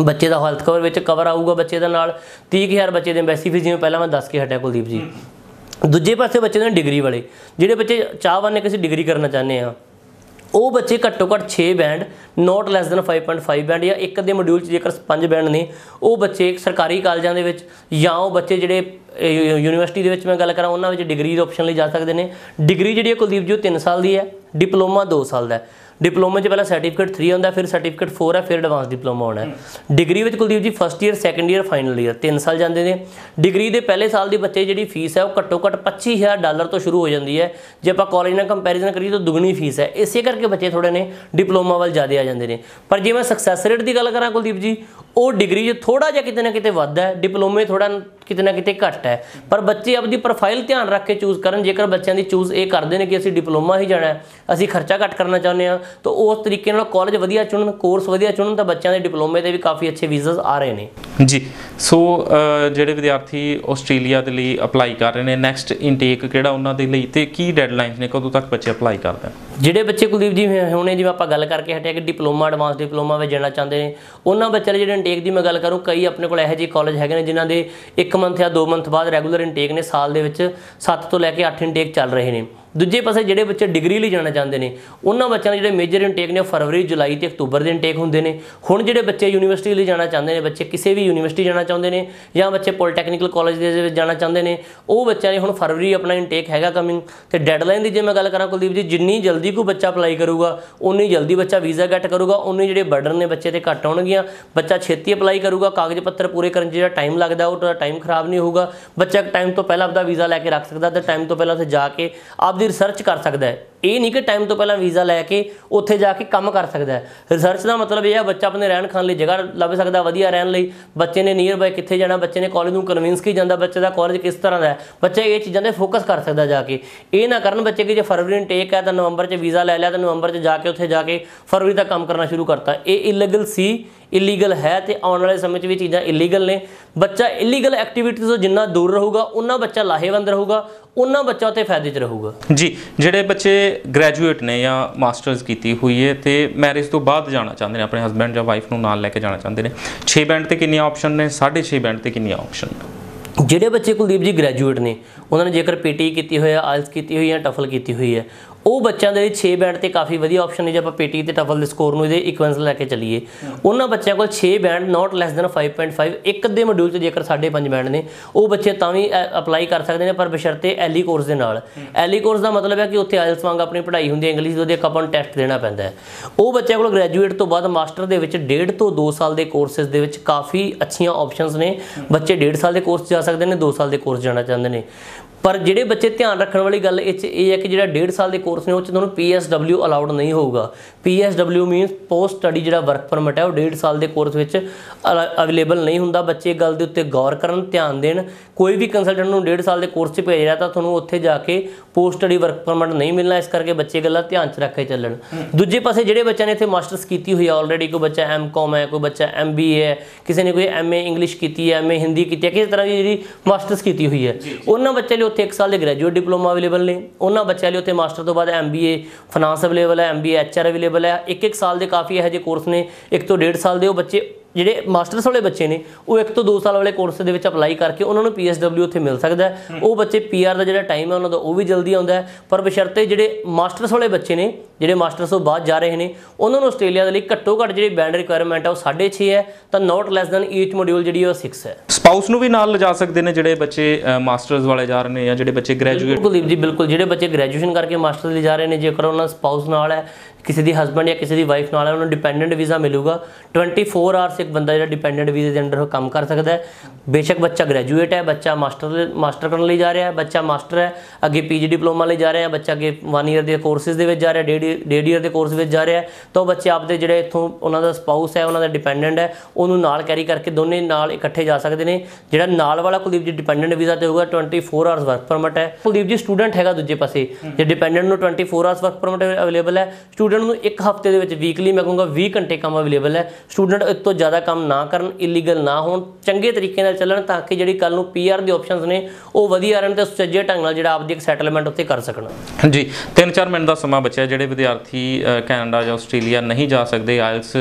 Speaker 2: ਬੱਚੇ ਦਾ ਹੈਲਥ ਕਵਰ ਵਿੱਚ ਕਵਰ ਆਊਗਾ ਬੱਚੇ ਦਾ ਨਾਲ। 30000 ਬੱਚੇ ਦੇ ਐਮਬੈਸੀ ਫੀਸ ਜਿਵੇਂ ਪਹਿਲਾਂ ਮੈਂ ਦੱਸ ਕੇ ਹਟਿਆ ਕੁਲਦੀਪ ਜੀ। ਦੂਜੇ ਪਾਸੇ ਬੱਚੇ ਨੇ ਡਿਗਰੀ ਵਾਲੇ ਜਿਹੜੇ ਬੱਚੇ ਚਾਹਵਾਨ ਨੇ ਕਿਸੇ ਡਿਗਰੀ ਕਰਨਾ ਚਾਹੁੰਦੇ ਆ ਉਹ ਬੱਚੇ ਘੱਟੋ ਘੱਟ 6 band not less than 5.5 band ਜਾਂ ਇੱਕ ਦੇ ਮੋਡਿਊਲ 'ਚ ਜੇਕਰ 5 ਬੈਂਡ ਨੇ, ਉਹ ਬੱਚੇ ਸਰਕਾਰੀ ਕਾਲਜਾਂ ਦੇ ਵਿੱਚ ਜਾਂ ਉਹ ਬੱਚੇ ਜਿਹੜੇ ਯੂਨੀਵਰਸਿਟੀ ਦੇ ਵਿੱਚ ਮੈਂ ਗੱਲ ਕਰਾਂ, ਉਹਨਾਂ ਵਿੱਚ ਡਿਗਰੀ ਦੇ ਆਪਸ਼ਨ ਲਈ ਜਾ ਸਕਦੇ ਨੇ। ਡਿਗਰੀ ਜਿਹੜੀ ਹੈ ਕੁਲਦੀਪ ਜੀ, ਉਹ 3 ਸਾਲ ਦੀ ਹੈ, ਡਿਪਲੋਮਾ 2 ਸਾਲ ਦਾ ਹੈ। ਡਿਪਲੋਮਾ 'ਚ ਪਹਿਲਾਂ ਸਰਟੀਫਿਕੇਟ 3 ਹੁੰਦਾ ਫਿਰ ਸਰਟੀਫਿਕੇਟ 4 ਹੈ ਫਿਰ ਐਡਵਾਂਸ ਡਿਪਲੋਮਾ ਹੋਣਾ ਡਿਗਰੀ ਵਿੱਚ Kuldeep ji first year second year final year 3 ਸਾਲ ਜਾਂਦੇ ਨੇ। ਡਿਗਰੀ ਦੇ ਪਹਿਲੇ ਸਾਲ ਦੀ ਬੱਚੇ ਜਿਹੜੀ ਫੀਸ ਹੈ, ਉਹ ਘੱਟੋ ਘੱਟ 25000 ਡਾਲਰ ਤੋਂ ਸ਼ੁਰੂ ਹੋ ਜਾਂਦੀ ਹੈ। ਜੇ ਆਪਾਂ ਕਾਲਜ ਨਾਲ ਕੰਪੈਰੀਜ਼ਨ ਕਰੀਏ ਤਾਂ ਦੁੱਗਣੀ ਫੀਸ ਹੈ। ਇਸੇ ਕਰਕੇ ਬੱਚੇ ਥੋੜੇ ਨੇ ਡਿਪਲੋਮਾ ਵੱਲ ਜ਼ਿਆਦਾ ਆ ਜਾਂਦੇ ਨੇ। ਪਰ ਜੇ ਮੈਂ ਸਕਸੈਸ ਰੇਟ ਦੀ ਗੱਲ ਕਰਾਂ ਕੁਲਦੀਪ ਜੀ, ਉਹ ਡਿਗਰੀ 'ਚ ਥੋੜਾ ਜਿਹਾ ਕਿਤੇ ਨਾ ਕਿਤੇ ਵੱਧ ਹੈ। ਡਿਪਲੋਮੇ ਥੋੜਾ ਕਿਤੇ ਨਾ ਕਿਤੇ ਘੱਟ ਹੈ। ਪਰ ਬੱਚੇ ਆਪਦੀ ਪ੍ਰੋਫਾਈਲ ਧਿਆਨ ਰੱਖ ਕੇ ਚੂਜ਼ ਕਰਨ। ਜੇਕਰ ਬੱਚਿਆਂ ਦੀ ਚੂਜ਼ ਇਹ ਕਰਦੇ ਨੇ ਕਿ ਅਸੀਂ ਡਿਪਲੋਮਾ ਹੀ ਜਾਣਾ ਅਸੀਂ ਖਰਚਾ ਘੱਟ ਕਰਨਾ ਚਾਹੁੰਦੇ ਹਾਂ, ਤਾਂ ਉਸ ਤਰੀਕੇ ਨਾਲ ਕਾਲਜ ਵਧੀਆ ਚੁਣਨ ਕੋਰਸ ਵਧੀਆ ਚੁਣਨ, ਤਾਂ ਬੱਚਿਆਂ ਦੇ ਡਿਪਲੋਮੇ ਦੇ ਵੀ ਕਾਫੀ ਅੱਛੇ ਵੀਜ਼ਾਸ ਆ ਰਹੇ ਨੇ।
Speaker 1: ਜੀ, ਸੋ ਜਿਹੜੇ ਵਿਦਿਆਰਥੀ ਆਸਟ੍ਰੇਲੀਆ ਦੇ ਲਈ ਅਪਲਾਈ ਕਰ ਰਹੇ ਨੇ ਨੈਕਸਟ ਇਨਟੇਕ ਕਿਹੜਾ ਉਹਨਾਂ ਦੇ ਲਈ ਤੇ ਕੀ ਡੈਡਲਾਈਨਸ ਨੇ, ਕਦੋਂ ਤੱਕ ਬੱਚੇ ਅਪਲਾਈ ਕਰਦੇ ਨੇ?
Speaker 2: ਜਿਹੜੇ ਬੱਚੇ ਕੁਲਦੀਪ ਜੀ ਹੁ- ਹੁਣੇ ਜਿਵੇਂ ਆਪਾਂ ਗੱਲ ਕਰਕੇ ਹਟਿਆ ਕਿ ਡਿਪਲੋਮਾ ਐਡਵਾਂਸ ਡਿਪਲੋਮਾ ਵਿੱਚ ਜਾਣਾ ਚਾਹੁੰਦੇ ਨੇ, ਉਹਨਾਂ ਬੱਚਿਆਂ ਦੇ ਜਿਹੜੇ ਇਨਟੇਕ ਦੀ ਮੈਂ ਗੱਲ ਕਰੂੰ, ਕਈ ਆਪਣੇ ਕੋਲ ਇਹੋ ਜਿਹੇ ਕਾਲਜ ਹੈਗੇ ਨੇ ਜਿਨ੍ਹਾਂ ਦੇ 1 ਮੰਥ ਜਾਂ 2 ਮੰਥ ਬਾਅਦ ਰੈਗੂਲਰ ਇਨਟੇਕ ਨੇ, ਸਾਲ ਦੇ ਵਿੱਚ 7 ਤੋਂ ਲੈ ਕੇ 8 ਇਨਟੇਕ ਚੱਲ ਰਹੇ ਨੇ। ਦੂਜੇ ਪਾਸੇ ਜਿਹੜੇ ਬੱਚੇ ਡਿਗਰੀ ਲਈ ਜਾਣਾ ਚਾਹੁੰਦੇ ਨੇ, ਉਹਨਾਂ ਬੱਚਿਆਂ ਦੇ ਜਿਹੜੇ ਮੇਜਰ ਇਨਟੇਕ ਨੇ ਉਹ ਫਰਵਰੀ, ਜੁਲਾਈ ਤੇ ਅਕਤੂਬਰ ਦੇ ਇਨਟੇਕ ਹੁੰਦੇ ਨੇ। ਹੁਣ ਜਿਹੜੇ ਬੱਚੇ ਯੂਨੀਵਰਸਿਟੀ ਲਈ ਜਾਣਾ ਚਾਹੁੰਦੇ ਨੇ, ਬੱਚੇ ਕਿਸੇ ਵੀ ਯੂਨੀਵਰਸਿਟੀ ਜਾਣਾ ਚਾਹੁੰਦੇ ਨੇ ਜਾਂ ਬੱਚੇ ਪੋਲੀਟੈਕਨੀਕਲ ਕਾਲਜ ਦੇ ਵਿੱਚ ਜਾਣਾ ਚਾਹੁੰਦੇ ਨੇ, ਉਹ ਬੱਚਿਆਂ ਨੇ ਹੁਣ ਫਰਵਰੀ ਆਪਣਾ ਇਨਟੇਕ ਹੈਗਾ ਕਮਿੰਗ ਤੇ ਡੈਡਲਾਈਨ ਦੀ ਜੇ ਮੈਂ ਗੱਲ ਕਰਾਂ ਕੁਲਦੀਪ ਜੀ, ਜਿੰਨੀ ਜਲਦੀ ਕੋਈ ਬੱਚਾ ਅਪਲਾਈ ਕਰੂਗਾ ਉਨੀ ਜਲਦੀ ਬੱਚਾ ਵੀਜ਼ਾ ਗੈਟ ਕਰੂਗਾ ਉਨੀ ਜਿਹੜੇ ਬਰਡਨ ਨੇ ਬੱਚੇ ਤੇ ਘੱਟ ਆਉਣਗੀਆਂ। ਬੱਚਾ ਛੇਤੀ ਅਪਲਾਈ ਕਰੂਗਾ, ਕਾਗਜ਼ ਪੱਤਰ ਪੂਰੇ ਕਰਨ 'ਚ ਜਿਹੜਾ ਟਾਈਮ ਲੱਗਦਾ ਉਹ ਟਾਈਮ ਖਰਾਬ ਨਹੀਂ ਹੋਊਗਾ। ਬੱਚਾ ਟਾਈਮ ਤੋਂ ਪਹਿਲਾਂ ਆਪਦਾ ਵੀਜ਼ਾ ਲੈ ਕੇ ਰੱਖ ਸਕਦਾ, ਤੇ ਟਾਈਮ ਤੋਂ ਪਹਿਲਾਂ ਉੱਥੇ ਜਾ ਕੇ ਆਪਦੀ ਰਿਸਰਚ ਕਰ ਸਕਦਾ ਹੈ। ਇਹ ਨਹੀਂ ਕਿ ਟਾਈਮ ਤੋਂ ਪਹਿਲਾਂ ਵੀਜ਼ਾ ਲੈ ਕੇ ਉੱਥੇ ਜਾ ਕੇ ਕੰਮ ਕਰ ਸਕਦਾ ਹੈ। ਰਿਸਰਚ ਦਾ ਮਤਲਬ ਇਹ ਹੈ ਬੱਚਾ ਆਪਣੇ ਰਹਿਣ ਖਾਣ ਲਈ ਜਗ੍ਹਾ ਲੱਭ ਸਕਦਾ, ਵਧੀਆ ਰਹਿਣ ਲਈ। ਬੱਚੇ ਨੇ ਨੀਅਰ ਬਾਈ ਕਿੱਥੇ ਜਾਣਾ, ਬੱਚੇ ਨੇ ਕਾਲਜ ਨੂੰ ਕਨਵਿੰਸ ਕੀ ਜਾਂਦਾ, ਬੱਚੇ ਦਾ ਕਾਲਜ ਕਿਸ ਤਰ੍ਹਾਂ ਦਾ ਹੈ। ਬੱਚਾ ਇਹ ਚੀਜ਼ਾਂ ਤੇ ਫੋਕਸ ਕਰ ਸਕਦਾ ਜਾ ਕੇ। ਇਹ ਨਾ ਕਰਨ ਬੱਚੇ ਕਿ ਜੇ ਫਰਵਰੀ ਇਨਟੇਕ ਹੈ ਤਾਂ ਨਵੰਬਰ 'ਚ ਵੀਜ਼ਾ ਲੈ ਲਿਆ, ਤਾਂ ਨਵੰਬਰ 'ਚ ਜਾ ਕੇ ਉੱਥੇ ਜਾ ਕੇ ਫਰਵਰੀ ਤੱਕ ਕੰਮ ਕਰਨਾ ਸ਼ੁਰੂ ਕਰਤਾ। ਇਹ ਇਲੀਗਲ ਸੀ ਇਲੀਗਲ ਹੈ ਤੇ ਆਉਣ ਵਾਲੇ ਸਮੇਂ 'ਚ ਵੀ ਚੀਜ਼ਾਂ ਇਲੀਗਲ ਨੇ। ਬੱਚਾ ਇਲੀਗਲ ਐਕਟੀਵਿਟੀਜ਼ ਤੋਂ ਜਿੰਨਾ ਦੂਰ ਰਹੂਗਾ ਉਹਨਾਂ ਬੱਚਾ ਲਾਹੇਵੰਦ ਰਹੂਗਾ ਉਹਨਾਂ ਬੱਚਾ ਉੱਥੇ ਫਾਇਦੇ 'ਚ ਰਹੂਗਾ।
Speaker 1: ਜੀ ਜਿਹੜੇ ਬੱਚੇ ਗ੍ਰੈਜੂਏਟ ਨੇ ਜਾਂ ਮਾਸਟਰਸ ਕੀਤੀ ਹੋਈ ਹੈ ਤੇ ਮੈਰਿਜ ਤੋਂ ਬਾਅਦ ਜਾਣਾ ਚਾਹੁੰਦੇ ਨੇ ਆਪਣੇ ਹਸਬੰਡ ਜਾਂ ਵਾਈਫ ਨੂੰ ਨਾਲ ਲੈ ਕੇ ਜਾਣਾ ਚਾਹੁੰਦੇ ਨੇ 6 ਬੈਂਡ ਤੇ ਕਿੰਨੀਆਂ ਆਪਸ਼ਨ ਨੇ? 6.5 ਬੈਂਡ ਤੇ ਕਿੰਨੀਆਂ ਆਪਸ਼ਨ ਨੇ?
Speaker 2: ਜਿਹੜੇ ਬੱਚੇ ਕੁਲਦੀਪ ਜੀ ਗ੍ਰੈਜੂਏਟ ਨੇ ਉਹਨਾਂ ਨੇ ਜੇਕਰ ਪੀਟੀ ਕੀਤੀ ਹੋਈ ਹੈ ਆਇਲਸ ਕੀਤੀ ਹੋਈ ਹੈ ਟਫਲ ਕੀਤੀ ਹੋਈ ਹੈ ਉਹ ਬੱਚਿਆਂ ਦੇ ਲਈ 6 ਬੈਂਡ ਤੇ ਕਾਫੀ ਵਧੀਆ ਆਪਸ਼ਨ ਨੇ ਜੇ ਆਪਾਂ ਪੀਟੀ ਤੇ ਟਫਲ ਦੇ ਸਕੋਰ ਨੂੰ ਇਹਦੇ ਇਕੁਐਂਸ ਲੈ ਕੇ ਚੱਲੀਏ। ਉਹਨਾਂ ਬੱਚਿਆਂ ਕੋਲ 6 ਬੈਂਡ ਨਾਟ ਲੈਸ ਦੈਨ 5.5 ਇੱਕ ਦੇ ਮੋਡਿਊਲ 'ਚ ਜੇਕਰ 5.5 ਬੈਂਡ ਨੇ, ਉਹ ਬੱਚੇ ਤਾਂ ਵੀ ਅਪਲਾਈ ਕਰ ਸਕਦੇ ਨੇ, ਪਰ ਬਸ਼ਰਤੇ ਐਲੀ ਕੋਰਸ ਦੇ ਨਾਲ। ਐਲੀ ਕੋਰਸ ਦਾ ਮਤਲਬ ਹੈ ਕਿ ਉੱਥੇ ਆਇਲਸ ਵਾਂਗ ਆਪਣੀ ਪੜ੍ਹਾਈ ਹੁੰਦੀ ਹੈ ਇੰਗਲਿਸ਼ ਦੇ, ਉਹਦੇ ਆਪਾਂ ਨੂੰ ਟੈਸਟ ਦੇਣਾ ਪੈਂਦਾ ਹੈ। ਉਹ ਬੱਚਿਆਂ ਕੋਲ ਗ੍ਰੈਜੂਏਟ ਤੋਂ ਬਾਅਦ ਮਾਸਟਰ ਦੇ ਵਿੱਚ 1.5 ਤੋਂ 2 ਸਾਲ ਦੇ ਕੋਰਸਸ ਦੇ ਵਿੱਚ ਕਾਫੀ ਅੱਛੀਆਂ ਆਪਸ਼ਨਸ ਨੇ। ਬੱਚੇ 1.5 ਸਾਲ ਦੇ ਕੋਰਸ ਜਾ ਸਕਦੇ ਨੇ 2 ਸਾਲ ਦੇ ਕੋਰਸ ਜਾਣਾ ਚਾਹੁੰਦੇ ਨੇ। ਪਰ ਜਿਹੜੇ ਬੱਚੇ ਧਿਆਨ ਰੱਖਣ ਵਾਲੀ ਗੱਲ ਇਹ 'ਚ ਇਹ ਹੈ ਕਿ ਜਿਹੜਾ 1.5 ਸਾਲ ਦੇ ਕੋਰਸ ਨੇ ਉਹ 'ਚ ਤੁਹਾਨੂੰ PSW ਅਲਾਉਡ ਨਹੀਂ ਹੋਊਗਾ। PSW ਮੀਨਸ ਪੋਸਟ ਸਟੱਡੀ ਜਿਹੜਾ ਵਰਕ ਪਰਮਿਟ ਹੈ ਉਹ 1.5 ਸਾਲ ਦੇ ਕੋਰਸ ਵਿੱਚ ਅਵੇਲੇਬਲ ਨਹੀਂ ਹੁੰਦਾ। ਬੱਚੇ ਗੱਲ ਦੇ ਉੱਤੇ ਗੌਰ ਕਰਨ ਧਿਆਨ ਦੇਣ। ਕੋਈ ਵੀ ਕੰਸਲਟੈਂਟ ਨੂੰ 1.5 ਸਾਲ ਦੇ ਕੋਰਸ 'ਚ ਭੇਜ ਰਿਹਾ ਤਾਂ ਤੁਹਾਨੂੰ ਉੱਥੇ ਜਾ ਕੇ ਪੋਸਟ ਸਟੱਡੀ ਵਰਕ ਪਰਮਿਟ ਨਹੀਂ ਮਿਲਣਾ। ਇਸ ਕਰਕੇ ਬੱਚੇ ਗੱਲਾਂ ਧਿਆਨ 'ਚ ਰੱਖ ਕੇ ਚੱਲਣ। ਦੂਜੇ ਪਾਸੇ ਜਿਹੜੇ ਬੱਚਿਆਂ ਨੇ ਇੱਥੇ ਮਾਸਟਰਸ ਕੀਤੀ ਹੋਈ ਹੈ ਆਲਰੇਡੀ ਕੋਈ ਬੱਚਾ ਐਮਕਾਮ ਹੈ ਕੋਈ ਬੱਚਾ ਐਮਬੀਏ ਹੈ ਕਿਸੇ ਨੇ ਕੋਈ ਐਮਏ ਇੰਗਲਿਸ਼ ਕੀਤੀ ਹੈ ਐਮਏ ਹਿੰਦੀ ਕੀਤੀ ਹੈ ਕਿਸੇ ਤਰ੍ਹਾਂ ਦੀ ਜਿਹੜੀ ਮਾਸਟਰਸ ਕੀਤੀ ਹੋਈ ਹੈ ਉਹਨਾਂ ਬੱਚਿਆਂ ਲਈ ਉੱਥੇ 1 ਸਾਲ ਦੇ ਗ੍ਰੈਜੂਏਟ ਡਿਪਲੋਮਾ ਅਵੇਲੇਬਲ ਨੇ। ਉਹਨਾਂ ਬੱਚਿਆਂ ਲਈ ਉੱਥੇ ਮਾਸਟਰ ਤੋਂ ਬਾਅਦ ਐਮਬੀਏ ਫਾਈਨਾਂਸ ਅਵੇਲੇਬਲ ਹੈ ਐਮਬੀਏ ਐਚਆਰ ਅਵੇਲੇਬਲ ਹੈ। ਇੱਕ ਇੱਕ ਸਾਲ ਦੇ ਕਾਫੀ ਇਹੋ ਜਿਹੇ ਕੋਰਸ ਨੇ ਇੱਕ ਤੋਂ ਡੇਢ ਸਾਲ ਦੇ। ਉਹ ਬੱਚੇ ਜਿਹੜੇ ਮਾਸਟਰਸ ਵਾਲੇ ਬੱਚੇ ਨੇ ਉਹ ਇੱਕ ਤੋਂ 2 ਸਾਲ ਵਾਲੇ ਕੋਰਸ ਦੇ ਵਿੱਚ ਅਪਲਾਈ ਕਰਕੇ ਉਹਨਾਂ ਨੂੰ ਪੀਐਸਡਬਲਿਊ ਉੱਥੇ ਮਿਲ ਸਕਦਾ ਉਹ ਬੱਚੇ ਪੀਆਰ ਦਾ ਜਿਹੜਾ ਟਾਈਮ ਹੈ ਉਹਨਾਂ ਦਾ ਉਹ ਵੀ ਜਲਦੀ ਆਉਂਦਾ ਪਰ ਬਸ਼ਰਤੇ ਜਿਹੜੇ ਮਾਸਟਰਸ ਵਾਲੇ ਬੱਚੇ ਨੇ ਜਿਹੜੇ ਮਾਸਟਰਸ ਤੋਂ ਬਾਅਦ ਜਾ ਰਹੇ ਨੇ ਉਹਨਾਂ ਨੂੰ ਆਸਟ੍ਰੇਲੀਆ ਦੇ ਲਈ ਘੱਟੋ ਘੱਟ ਜਿਹੜੀ ਬੈਂਡ ਰਿਕੁਆਇਰਮੈਂਟ ਹੈ ਉਹ 6.5 ਹੈ। ਤਾਂ ਨਾਟ ਲੈਸ ਦੈਨ ਈਚ ਮੋਡਿਊਲ ਜਿਹੜੀ ਉਹ 6 ਹੈ।
Speaker 1: ਸਪਾਊਸ ਨੂੰ ਵੀ ਨਾਲ ਲਿਜਾ ਸਕਦੇ ਨੇ ਜਿਹੜੇ ਬੱਚੇ ਮਾਸਟਰਸ ਵਾਲੇ ਜਾ ਰਹੇ ਨੇ ਜਾਂ ਜਿਹੜੇ ਬੱਚੇ ਗ੍ਰੈਜੂਏਟ
Speaker 2: ਕੁਲਦੀਪ ਜੀ, ਬਿਲਕੁਲ। ਜਿਹੜੇ ਬੱਚੇ ਗ੍ਰੈਜੂਏਸ਼ਨ ਕਰਕੇ ਮਾਸਟਰ ਲਈ ਜਾ ਰਹੇ ਨੇ, ਜੇਕਰ ਉਹਨਾਂ ਸਪਾਊਸ ਨਾਲ ਹੈ ਕਿਸੇ ਦੀ ਹਸਬੰਡ ਜਾਂ ਕਿਸੇ ਦੀ ਵਾਈਫ ਨਾਲ ਹੈ, ਉਹਨੂੰ ਡਿਪੈਂਡੈਂਟ ਵੀਜ਼ਾ ਮਿਲੂਗਾ। 24 ਆਵਰਸ ਇੱਕ ਬੰਦਾ ਜਿਹੜਾ ਡਿਪੈਂਡੈਂਟ ਵੀਜ਼ੇ ਦੇ ਅੰਡਰ ਕੰਮ ਕਰ ਸਕਦਾ ਹੈ। ਬੇਸ਼ੱਕ ਬੱਚਾ ਗ੍ਰੈਜੂਏਟ ਹੈ, ਬੱਚਾ ਮਾਸਟਰ ਮਾਸਟਰ ਕਰਨ ਲਈ ਜਾ ਰਿਹਾ ਹੈ, ਬੱਚਾ ਮਾਸਟਰ ਹੈ, ਅੱਗੇ ਪੀਜੀ ਡਿਪਲੋਮਾ ਲਈ ਜਾ ਰਿਹਾ ਹੈ, ਬੱਚਾ ਅੱਗੇ 1 ਇਅਰ ਦੇ ਕੋਰਸਿਸ ਦੇ ਵਿੱਚ ਜਾ ਰਿਹਾ ਡੇਢ ਡੇਢ ਇਅਰ ਦੇ ਕੋਰਸ ਵਿੱਚ ਜਾ ਰਿਹਾ ਤਾਂ ਉਹ ਬੱਚੇ ਆਪਦੇ ਜਿਹੜੇ ਇੱਥੋਂ ਉਹਨਾਂ ਦਾ ਸਪਾਊਸ ਹੈ, ਉਹਨਾਂ ਦਾ ਡਿਪੈਂਡੈਂਟ ਹੈ, ਉਹਨੂੰ ਨਾਲ ਕੈਰੀ ਕਰਕੇ ਦੋਨੇ ਨਾਲ ਇਕੱਠੇ ਜਾ ਸਕਦੇ ਨੇ। ਜਿਹੜਾ ਨਾਲ ਵਾਲਾ ਕੁਲਦੀਪ ਜੀ ਡਿਪੈਂਡੈਂਟ ਵੀਜ਼ਾ ਤੇ ਹੋਊਗਾ 24 ਆਵਰਸ ਵਰਕ ਪਰਮਿਟ ਹੈ। ਕੁਲਦੀਪ ਜੀ ਸਟੂਡੈਂਟ ਹੈਗਾ ਦੂਜੇ ਪਾਸੇ। ਜੇ ਡਿਪੈਂਡੈਂਟ ਨੂੰ 24 ਆਵਰਸ ਵਰਕ ਪਰਮਿਟ ਅਵੇਲੇਬਲ ਹੈ ਸਟੂਡੈਂਟ ਨੂੰ ਇੱਕ ਹਫ਼ਤੇ ਦੇ ਵਿੱਚ ਵੀਕਲੀ ਮੈਂ ਕਹੂੰਗਾ 20 ਘੰਟੇ ਕੰਮ ਅਵੇਲੇਬਲ ਹੈ। ਸਟੂਡੈਂਟ ਇਸ ਤੋਂ ਜ਼ਿਆਦਾ ਕੰਮ ਨਾ ਕਰਨ ਇਲੀਗਲ ਨਾ ਹੋਣ ਚੰਗੇ ਤਰੀਕੇ ਨਾਲ ਚੱਲਣ ਤਾਂ ਕਿ ਜਿਹੜੀ ਕੱਲ ਨੂੰ ਪੀਆਰ ਦੇ ਆਪਸ਼ਨਸ ਨੇ ਉਹ ਵਧੀਆ ਰਹਿਣ ਤੇ ਸੁਚੱਜੇ ਢੰਗ ਨਾਲ ਜਿਹੜਾ ਆਪਦੀ ਇੱਕ ਸੈਟਲਮੈਂਟ ਉੱਥੇ ਕਰ ਸਕਣ।
Speaker 1: ਜੀ 3-4 ਮਿੰਟ ਦਾ ਸਮਾਂ ਬਚਿਆ। ਜਿਹੜੇ ਵਿਦਿਆਰਥੀ ਕੈਨੇਡਾ ਜਾਂ ਆਸਟ੍ਰੇਲੀਆ ਨਹੀਂ ਜਾ ਸਕਦੇ ਆਇਲਸ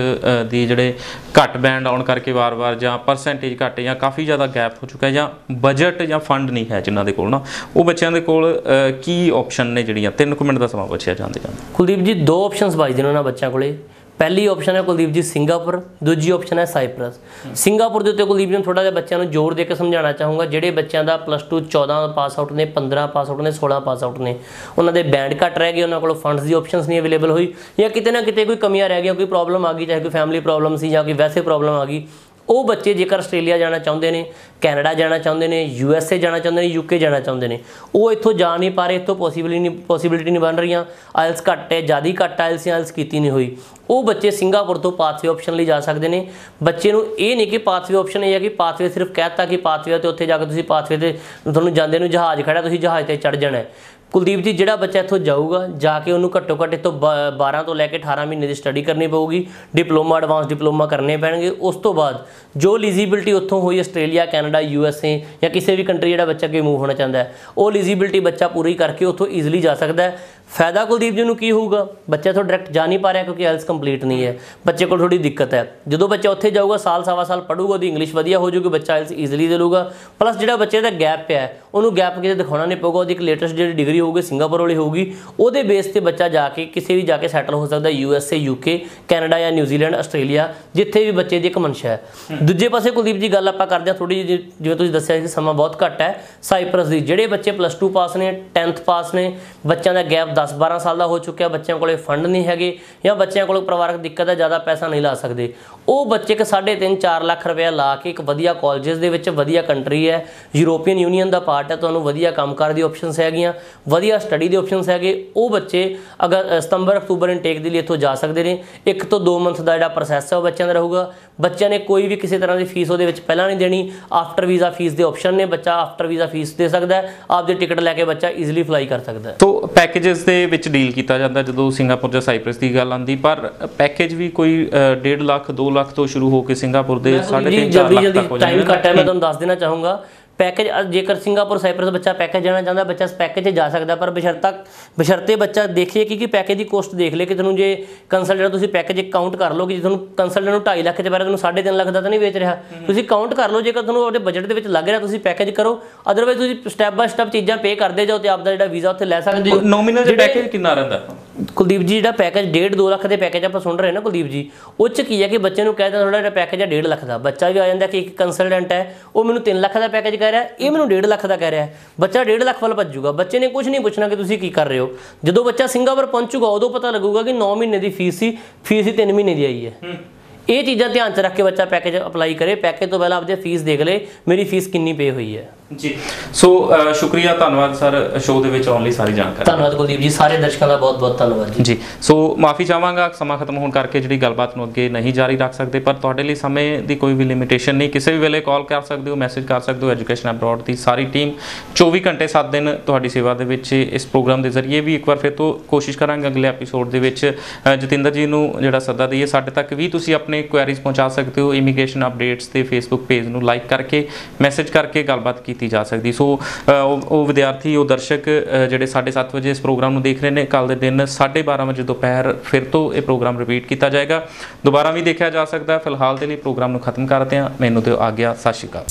Speaker 1: ਦੀ ਜਿਹੜੇ ਘੱਟ ਬੈਂਡ ਆਉਣ ਕਰਕੇ ਵਾਰ-ਵਾਰ ਜਾਂ ਪਰਸੈਂਟੇਜ ਘੱਟ ਜਾਂ ਕਾਫੀ ਜ਼ਿਆਦਾ ਗੈਪ ਹੋ ਚੁੱਕਾ ਜਾਂ ਬਜਟ ਜਾਂ ਫੰਡ ਨਹੀਂ ਹੈ ਜਿਨ੍ਹਾਂ ਦੇ ਕੋਲ ਨਾ ਉਹ ਬੱਚਿਆਂ ਦੇ ਕੋਲ ਕੀ ਆਪਸ਼ਨ ਨੇ ਜਿਹੜੀਆਂ? 3 ਮਿੰਟ ਦਾ ਸਮਾਂ ਬਚਿਆ ਜਾਂਦੇ ਜਾਂਦੇ
Speaker 2: ਕੁਲਦੀਪ ਜੀ ਦੋ ਆਪਸ਼ਨਸ ਬਚਦੇ ਨੇ ਉਹਨਾਂ ਬੱਚਿਆਂ ਕੋਲੇ। ਪਹਿਲੀ ਆਪਸ਼ਨ ਹੈ ਕੁਲਦੀਪ ਜੀ ਸਿੰਗਾਪੁਰ, ਦੂਜੀ ਆਪਸ਼ਨ ਹੈ ਸਾਈਪ੍ਰਸ। ਸਿੰਗਾਪੁਰ ਦੇ ਉੱਤੇ ਕੁਲਦੀਪ ਜੀ ਨੂੰ ਥੋੜਾ ਜਿਹਾ ਬੱਚਿਆਂ ਨੂੰ ਜ਼ੋਰ ਦੇ ਕੇ ਸਮਝਾਉਣਾ ਚਾਹੂੰਗਾ, ਜਿਹੜੇ ਬੱਚਿਆਂ ਦਾ ਪਲੱਸ 2 14 ਪਾਸ ਆਊਟ ਨੇ 15 ਪਾਸ ਆਊਟ ਨੇ 16 ਪਾਸ ਆਊਟ ਨੇ, ਉਹਨਾਂ ਦੇ ਬੈਂਡ ਘੱਟ ਰਹਿ ਗਏ, ਉਹਨਾਂ ਕੋਲ ਫੰਡਸ ਦੀ ਆਪਸ਼ਨਸ ਨਹੀਂ ਅਵੇਲੇਬਲ ਹੋਈ ਜਾਂ ਕਿਤੇ ਨਾ ਕਿਤੇ ਕੋਈ ਕਮੀਆਂ ਰਹਿ ਗਈਆਂ, ਕੋਈ ਪ੍ਰੋਬਲਮ ਆ ਗਈ, ਚਾਹੇ ਕੋਈ ਫੈਮਿਲੀ ਪ੍ਰੋਬਲਮ ਸੀ ਜਾਂ ਕੋਈ ਵੈਸੇ ਪ੍ਰੋਬਲਮ ਆ ਗਈ ਉਹ ਬੱਚੇ ਜੇਕਰ ਆਸਟ੍ਰੇਲੀਆ ਜਾਣਾ ਚਾਹੁੰਦੇ ਨੇ, ਕੈਨੇਡਾ ਜਾਣਾ ਚਾਹੁੰਦੇ ਨੇ, ਯੂ ਐਸ ਏ ਜਾਣਾ ਚਾਹੁੰਦੇ ਨੇ ਯੂਕੇ ਜਾਣਾ ਚਾਹੁੰਦੇ ਨੇ, ਉਹ ਇੱਥੋਂ ਜਾ ਨਹੀਂ ਪਾ ਰਹੇ, ਇੱਥੋਂ ਪੋਸੀਬਿਲਿਟੀ ਨਹੀਂ ਪੋਸੀਬਿਲਿਟੀ ਨਹੀਂ ਬਣ ਰਹੀਆਂ ਆਇਲਸ ਘੱਟ ਹੈ, ਜ਼ਿਆਦਾ ਘੱਟ ਆਇਲਸ ਆਇਲਸ ਕੀਤੀ ਨਹੀਂ ਹੋਈ। ਉਹ ਬੱਚੇ ਸਿੰਗਾਪੁਰ ਤੋਂ ਪਾਥਵੇ ਆਪਸ਼ਨ ਲਈ ਜਾ ਸਕਦੇ ਨੇ। ਬੱਚੇ ਨੂੰ ਇਹ ਨਹੀਂ ਕਿ ਪਾਥਵੇ ਆਪਸ਼ਨ ਇਹ ਹੈ ਕਿ ਪਾਥਵੇ ਸਿਰਫ ਕਹਿਤਾ ਕਿ ਪਾਥਵੇ ਤੇ ਉੱਥੇ ਜਾ ਕੇ ਤੁਸੀਂ ਪਾਥਵੇ ਤੇ ਤੁਹਾਨੂੰ ਜਾਂਦੇ ਨੂੰ ਜਹਾਜ਼ ਖੜਾ ਤੁਸੀਂ ਜਹਾਜ਼ ਤੇ ਚੜ ਜਾਣਾ ਕੁਲਦੀਪ ਜੀ, ਜਿਹੜਾ ਬੱਚਾ ਇੱਥੋਂ ਜਾਊਗਾ, ਜਾ ਕੇ ਉਹਨੂੰ ਘੱਟੋ ਘੱਟ ਇੱਥੋਂ ਬ- 12 ਤੋਂ ਲੈ ਕੇ 18 ਮਹੀਨੇ ਦੀ ਸਟੱਡੀ ਕਰਨੀ ਪਊਗੀ। ਡਿਪਲੋਮਾ ਐਡਵਾਂਸ ਡਿਪਲੋਮਾ ਕਰਨੇ ਪੈਣਗੇ। ਉਸ ਤੋਂ ਬਾਅਦ ਜੋ ਐਲੀਜੀਬਿਲਟੀ ਉੱਥੋਂ ਹੋਈ, Australia, Canada, U S A ਜਾਂ ਕਿਸੇ ਵੀ ਕੰਟਰੀ ਜਿਹੜਾ ਬੱਚਾ ਅੱਗੇ ਮੂਵ ਹੋਣਾ ਚਾਹੁੰਦਾ ਹੈ, ਉਹ ਐਲੀਜੀਬਿਲਟੀ ਬੱਚਾ ਪੂਰੀ ਕਰਕੇ ਉੱਥੋਂ ਈਜ਼ੀਲੀ ਜਾ ਸਕਦਾ ਹੈ। ਫਾਇਦਾ ਕੁਲਦੀਪ ਜੀ ਨੂੰ ਕੀ ਹੋਊਗਾ? ਬੱਚਾ ਤੋਂ ਡਾਇਰੈਕਟ ਜਾ ਨਹੀਂ ਪਾ ਰਿਹਾ ਕਿਉਂਕਿ ਐਲਸ ਕੰਪਲੀਟ ਨਹੀਂ ਹੈ। ਬੱਚੇ ਕੋਲ ਥੋੜੀ ਦਿੱਕਤ ਹੈ। ਜਦੋਂ ਬੱਚਾ ਉੱਥੇ ਜਾਊਗਾ, ਸਾਲ ਸਵਾ ਸਾਲ ਪੜੂਗਾ ਉਹਦੀ ਇੰਗਲਿਸ਼ ਵਧੀਆ ਹੋ ਜਾਊਗੀ, ਬੱਚਾ ਐਲਸ ਈਜ਼ੀਲੀ ਦੇ ਲੂਗਾ ਪਲੱਸ ਜਿਹੜਾ ਬੱਚੇ ਦਾ ਗੈਪ ਪਿਆ ਉਹਨੂੰ ਗੈਪ ਕਿਤੇ ਦਿਖਾਉਣਾ ਨਹੀਂ ਪਊਗਾ। ਉਹਦੀ ਇੱਕ ਲੇਟੈਸਟ ਜਿਹੜੀ ਡਿਗਰੀ ਹੋਊਗੀ ਸਿੰਗਾਪੁਰ ਵਾਲੀ ਹੋਊਗੀ। ਉਹਦੇ ਬੇਸ ਤੇ ਬੱਚਾ ਜਾ ਕੇ, ਕਿਸੇ ਵੀ ਜਾ ਕੇ ਸੈਟਲ ਹੋ ਸਕਦਾ U S A U K Canada ਜਾਂ ਨਿਊਜ਼ੀਲੈਂਡ ਆਸਟ੍ਰੇਲੀਆ ਜਿੱਥੇ ਵੀ ਬੱਚੇ ਦੀ ਇੱਕ ਮਨਸ਼ਾ ਹੈ। ਦੂਜੇ ਪਾਸੇ ਕੁਲਦੀਪ ਜੀ, ਗੱਲ ਆਪਾਂ ਕਰਦੇ ਹਾਂ ਥੋੜੀ ਜਿਹੀ, ਜਿਵੇਂ ਤੁਸੀਂ ਦੱਸਿਆ ਕਿ ਸਮਾਂ ਬਹੁਤ ਘੱਟ ਹੈ। ਸਾਈਪਰਸ ਦੀ ਜਿਹੜੇ ਬੱਚੇ ਪਲੱਸ 2 ਪਾਸ ਨੇ 10th ਪਾਸ ਨੇ, ਬੱਚਿਆਂ ਦਾ ਗੈਪ 10 12 ਸਾਲ ਦਾ ਹੋ ਚੁੱਕਿਆ, ਬੱਚਿਆਂ ਕੋਲੇ ਫੰਡ ਨਹੀਂ ਹੈਗੇ ਜਾਂ ਬੱਚਿਆਂ ਕੋਲ ਪਰਿਵਾਰਕ ਦਿੱਕਤ ਹੈ, ਜ਼ਿਆਦਾ ਪੈਸਾ ਨਹੀਂ ਲਾ ਸਕਦੇ। ਉਹ ਬੱਚੇ ਕਿ 3.5 4 ਲੱਖ ਰੁਪਏ ਲਾ ਕੇ ਇੱਕ ਵਧੀਆ ਕਾਲਜਸ ਦੇ ਵਿੱਚ ਵਧੀਆ ਕੰਟਰੀ ਹੈ ਯੂਰੋਪੀਅਨ ਯੂਨੀਅਨ ਦਾ ਪਾਰਟ ਹੈ, ਤੁਹਾਨੂੰ ਵਧੀਆ ਕੰਮਕਾਰ ਦੀ ਆਪਸ਼ਨਸ ਹੈਗੀਆਂ, ਵਧੀਆ ਸਟੱਡੀ ਦੇ ਆਪਸ਼ਨਸ ਹੈਗੇ। ਉਹ ਬੱਚੇ ਅਗਰ ਸਤੰਬਰ, ਅਕਤੂਬਰ ਇਨਟੇਕ ਦੇ ਲਈ ਇੱਥੋਂ ਜਾ ਸਕਦੇ ਨੇ। ਇੱਕ ਤੋਂ 2 ਮੰਥ ਦਾ ਜਿਹੜਾ ਪ੍ਰੋਸੈਸ ਹੈ, ਉਹ ਬੱਚਿਆਂ ਦਾ ਰਹੂਗਾ। ਬੱਚਿਆਂ ਨੇ ਕੋਈ ਵੀ ਕਿਸੇ ਤਰ੍ਹਾਂ ਦੀ ਫੀਸ ਉਹਦੇ ਵਿੱਚ ਪਹਿਲਾਂ ਨਹੀਂ ਦੇਣੀ। ਆਫਟਰ ਵੀਜ਼ਾ ਫੀਸ ਦੇ ਆਪਸ਼ਨ ਨੇ, ਬੱਚਾ ਆਫਟਰ ਵੀਜ਼ਾ ਫੀਸ ਦੇ ਸਕਦਾ ਹੈ। ਆਪਦੀ ਟਿਕਟ ਲੈ ਕੇ ਬੱਚਾ ਈਜ਼ੀਲੀ ਫਲਾਈ ਕਰ ਸਕਦਾ ਹੈ।
Speaker 1: ਤੋ ਪੈਕੇजेस ਦੇ ਵਿੱਚ ਡੀਲ ਕੀਤਾ ਜਾਂਦਾ ਜਦੋਂ ਸਿੰਗਾਪੁਰ ਜਾਂ ਸਾਈਪ੍ਰਸ ਦੀ ਗੱਲ ਆਉਂਦੀ ਪਰ ਪੈਕੇਜ ਵੀ ਕੋਈ 1.5 ਲੱਖ 2 ਲੱਖ ਤੋਂ ਸ਼ੁਰੂ ਹੋ ਕੇ ਸਿੰਗਾਪੁਰ ਦੇ 3.5
Speaker 2: ਜੀ
Speaker 1: 4
Speaker 2: ਜਲਦੀ
Speaker 1: ਲੱਖ
Speaker 2: ਜਲਦੀ
Speaker 1: ਤੱਕ ਹੋ
Speaker 2: ਟਾਈਮ
Speaker 1: ਜਾਂਦੇ
Speaker 2: ਘੱਟ ਹੈ ਮੈਂ ਤੁਹਾਨੂੰ ਦੱਸ ਦੇਣਾ ਚਾਹੂੰਗਾ। ਪੈਕੇਜ ਜੇਕਰ ਸਿੰਗਾਪੁਰ ਸਾਈਪਰਸ ਬੱਚਾ ਪੈਕੇਜ ਜਾਣਾ ਚਾਹੁੰਦਾ ਬੱਚਾ ਇਸ ਪੈਕੇਜ 'ਚ ਜਾ ਸਕਦਾ ਪਰ ਬਸ਼ਰਤਾ ਬਸ਼ਰਤੇ ਬੱਚਾ ਦੇਖੀਏ ਕਿ ਕੀ ਪੈਕੇਜ ਦੀ ਕੋਸਟ ਦੇਖ ਲੇ ਕਿ ਤੁਹਾਨੂੰ ਜੇ ਕੰਸਲਟੈਂਟ ਤੁਸੀਂ ਪੈਕੇਜ ਕਾਊਂਟ ਕਰ ਲਓ ਕਿ ਜੇ ਤੁਹਾਨੂੰ ਕੰਸਲਟੈਂਟ ਨੂੰ 2.5 ਲੱਖ ਪੈ ਰਿਹਾ ਤੁਹਾਨੂੰ 3.5 ਲੱਖ ਦਾ ਤਾਂ ਨਹੀਂ ਵੇਚ ਰਿਹਾ। ਤੁਸੀਂ ਕਾਊਂਟ ਕਰ ਲਓ ਜੇਕਰ ਤੁਹਾਨੂੰ ਆਪਣੇ ਬਜਟ ਦੇ ਵਿੱਚ ਲੱਗ ਰਿਹਾ ਤੁਸੀਂ ਪੈਕੇਜ ਕਰੋ। ਅਦਰਵਾਈਜ਼ ਤੁਸੀਂ ਸਟੈਪ ਬਾਏ ਸਟੈਪ ਚੀਜ਼ਾਂ ਪੇ ਕਰਦੇ ਜਾਓ ਤੇ ਆਪਦਾ ਜਿਹੜਾ ਵੀਜ਼ਾ ਉੱਥੇ ਲੈ ਸਕਦੇ ਹੋ।
Speaker 1: ਨੋਮੀਨਲ ਪੈਕੇਜ ਕਿੰਨਾ ਰਹਿੰਦਾ?
Speaker 2: ਕੁਲਦੀਪ ਜੀ, ਜਿਹੜਾ ਪੈਕੇਜ 1.5 2 ਲੱਖ ਦੇ ਪੈਕੇਜ ਆਪਾਂ ਸੁਣ ਰਹੇ ਨਾ ਕੁਲਦੀਪ ਜੀ, ਉਹ ਚ ਕੀ ਹੈ ਕਿ ਬੱਚੇ ਨੂੰ ਕਹਿੰਦਾ ਥੋੜਾ ਜਿਹੜਾ ਪੈਕੇਜ ਹੈ 1.5 ਲੱਖ ਦਾ। ਬੱਚਾ ਵੀ ਆ ਜਾਂਦਾ ਕਿ ਇੱਕ ਕੰਸਲਟੈਂਟ ਹੈ, ਉਹ ਮੈਨੂੰ 3 ਲੱਖ ਦਾ ਪੈਕੇਜ ਕਹਿ ਰਿਹਾ, ਇਹ ਮੈਨੂੰ 1.5 ਲੱਖ ਦਾ ਕਹਿ ਰਿਹਾ। ਬੱਚਾ 1.5 ਲੱਖ ਵੱਲ ਭੱਜੂਗਾ। ਬੱਚੇ ਨੇ ਕੁਝ ਨਹੀਂ ਪੁੱਛਣਾ ਕਿ ਤੁਸੀਂ ਕੀ ਕਰ ਰਹੇ ਹੋ। ਜਦੋਂ ਬੱਚਾ ਸਿੰਗਾਪੁਰ ਪਹੁੰਚੂਗਾ, ਉਦੋਂ ਪਤਾ ਲੱਗੂਗਾ ਕਿ 9 ਮਹੀਨੇ ਦੀ ਫੀਸ ਸੀ, ਫੀਸ ਹੀ 3 ਮਹੀਨੇ ਦੀ ਆਈ ਹੈ। ਇਹ ਚੀਜ਼ਾਂ ਧਿਆਨ ਚ ਰੱਖ ਕੇ ਬੱਚਾ ਪੈਕੇਜ ਅਪਲਾਈ ਕਰੇ। ਪੈਕੇਜ ਤੋਂ ਪਹਿਲਾਂ ਆਪਦੀ ਫੀਸ ਦੇਖ ਲੇ, ਮੇਰੀ ਫੀਸ ਕਿੰਨੀ ਪੇ ਹੋਈ ਹੈ।
Speaker 1: ਜੀ। ਸੋ ਸ਼ੁਕਰੀਆ ਧੰਨਵਾਦ ਸਰ ਸ਼ੋਅ ਦੇ ਵਿੱਚ ਆਉਣ ਲਈ ਸਾਰੀ ਜਾਣਕਾਰੀ
Speaker 2: ਧੰਨਵਾਦ ਕੁਲਦੀਪ ਜੀ ਸਾਰੇ ਦਰਸ਼ਕਾਂ ਦਾ ਬਹੁਤ ਬਹੁਤ ਧੰਨਵਾਦ ਜੀ
Speaker 1: ਜੀ ਸੋ ਮਾਫੀ ਚਾਹਾਂਗਾ ਸਮਾਂ ਖਤਮ ਹੋਣ ਕਰਕੇ ਜਿਹੜੀ ਗੱਲਬਾਤ ਨੂੰ ਅੱਗੇ ਨਹੀਂ ਜਾਰੀ ਰੱਖ ਸਕਦੇ ਪਰ ਤੁਹਾਡੇ ਲਈ ਸਮੇਂ ਦੀ ਕੋਈ ਵੀ ਲਿਮਿਟੇਸ਼ਨ ਨਹੀਂ ਕਿਸੇ ਵੀ ਵੇਲੇ ਕਾਲ ਕਰ ਸਕਦੇ ਹੋ ਮੈਸੇਜ ਕਰ ਸਕਦੇ ਹੋ ਐਜੂਕੇਸ਼ਨ ਅਬਰੋਡ ਦੀ ਸਾਰੀ ਟੀਮ 24 ਘੰਟੇ 7 ਦਿਨ ਤੁਹਾਡੀ ਸੇਵਾ ਦੇ ਵਿੱਚ ਇਸ ਪ੍ਰੋਗਰਾਮ ਦੇ ਜ਼ਰੀਏ ਵੀ ਇੱਕ ਵਾਰ ਫਿਰ ਤੋਂ ਕੋਸ਼ਿਸ਼ ਕਰਾਂਗੇ ਅਗਲੇ ਐਪੀਸੋਡ ਦੇ ਵਿੱਚ ਜਤਿੰਦਰ ਜੀ ਨੂੰ ਜਿਹੜਾ ਸੱਦਾ ਦਈਏ ਸਾਡੇ ਤੱਕ ਵੀ ਤੁਸੀਂ ਆਪਣੇ ਕੁਐਰੀਜ਼ ਪਹੁੰਚਾ ਸਕਦੇ ਹੋ ਇਮੀਗ੍ਰੇਸ਼ਨ ਅਪਡੇਟਸ ਤੇ ਫੇਸਬੁੱਕ ਪੇਜ ਨੂੰ ਲਾਈਕ ਕਰਕੇ ਮੈਸੇਜ ਕਰਕੇ ਗੱਲਬਾਤ ਕੀਤੀ ਜਾ ਸਕਦੀ। ਸੋ ਉਹ ਵਿਦਿਆਰਥੀ, ਉਹ ਦਰਸ਼ਕ ਜਿਹੜੇ 7:30 ਵਜੇ ਇਸ ਪ੍ਰੋਗਰਾਮ ਨੂੰ ਦੇਖ ਰਹੇ ਨੇ ਕੱਲ ਦੇ ਦਿਨ 12:30 ਵਜੇ ਦੁਪਹਿਰ ਫਿਰ ਤੋਂ ਇਹ ਪ੍ਰੋਗਰਾਮ ਰਿਪੀਟ ਕੀਤਾ ਜਾਏਗਾ। ਦੁਬਾਰਾ ਵੀ ਦੇਖਿਆ ਜਾ ਸਕਦਾ ਫਿਲਹਾਲ ਦੇ ਲਈ ਪ੍ਰੋਗਰਾਮ ਨੂੰ ਖਤਮ ਕਰਦੇ ਹਾਂ। ਮੈਨੂੰ ਤੇ ਆ ਗਿਆ ਸਤਿ ਸ਼੍ਰੀ ਅਕਾਲ।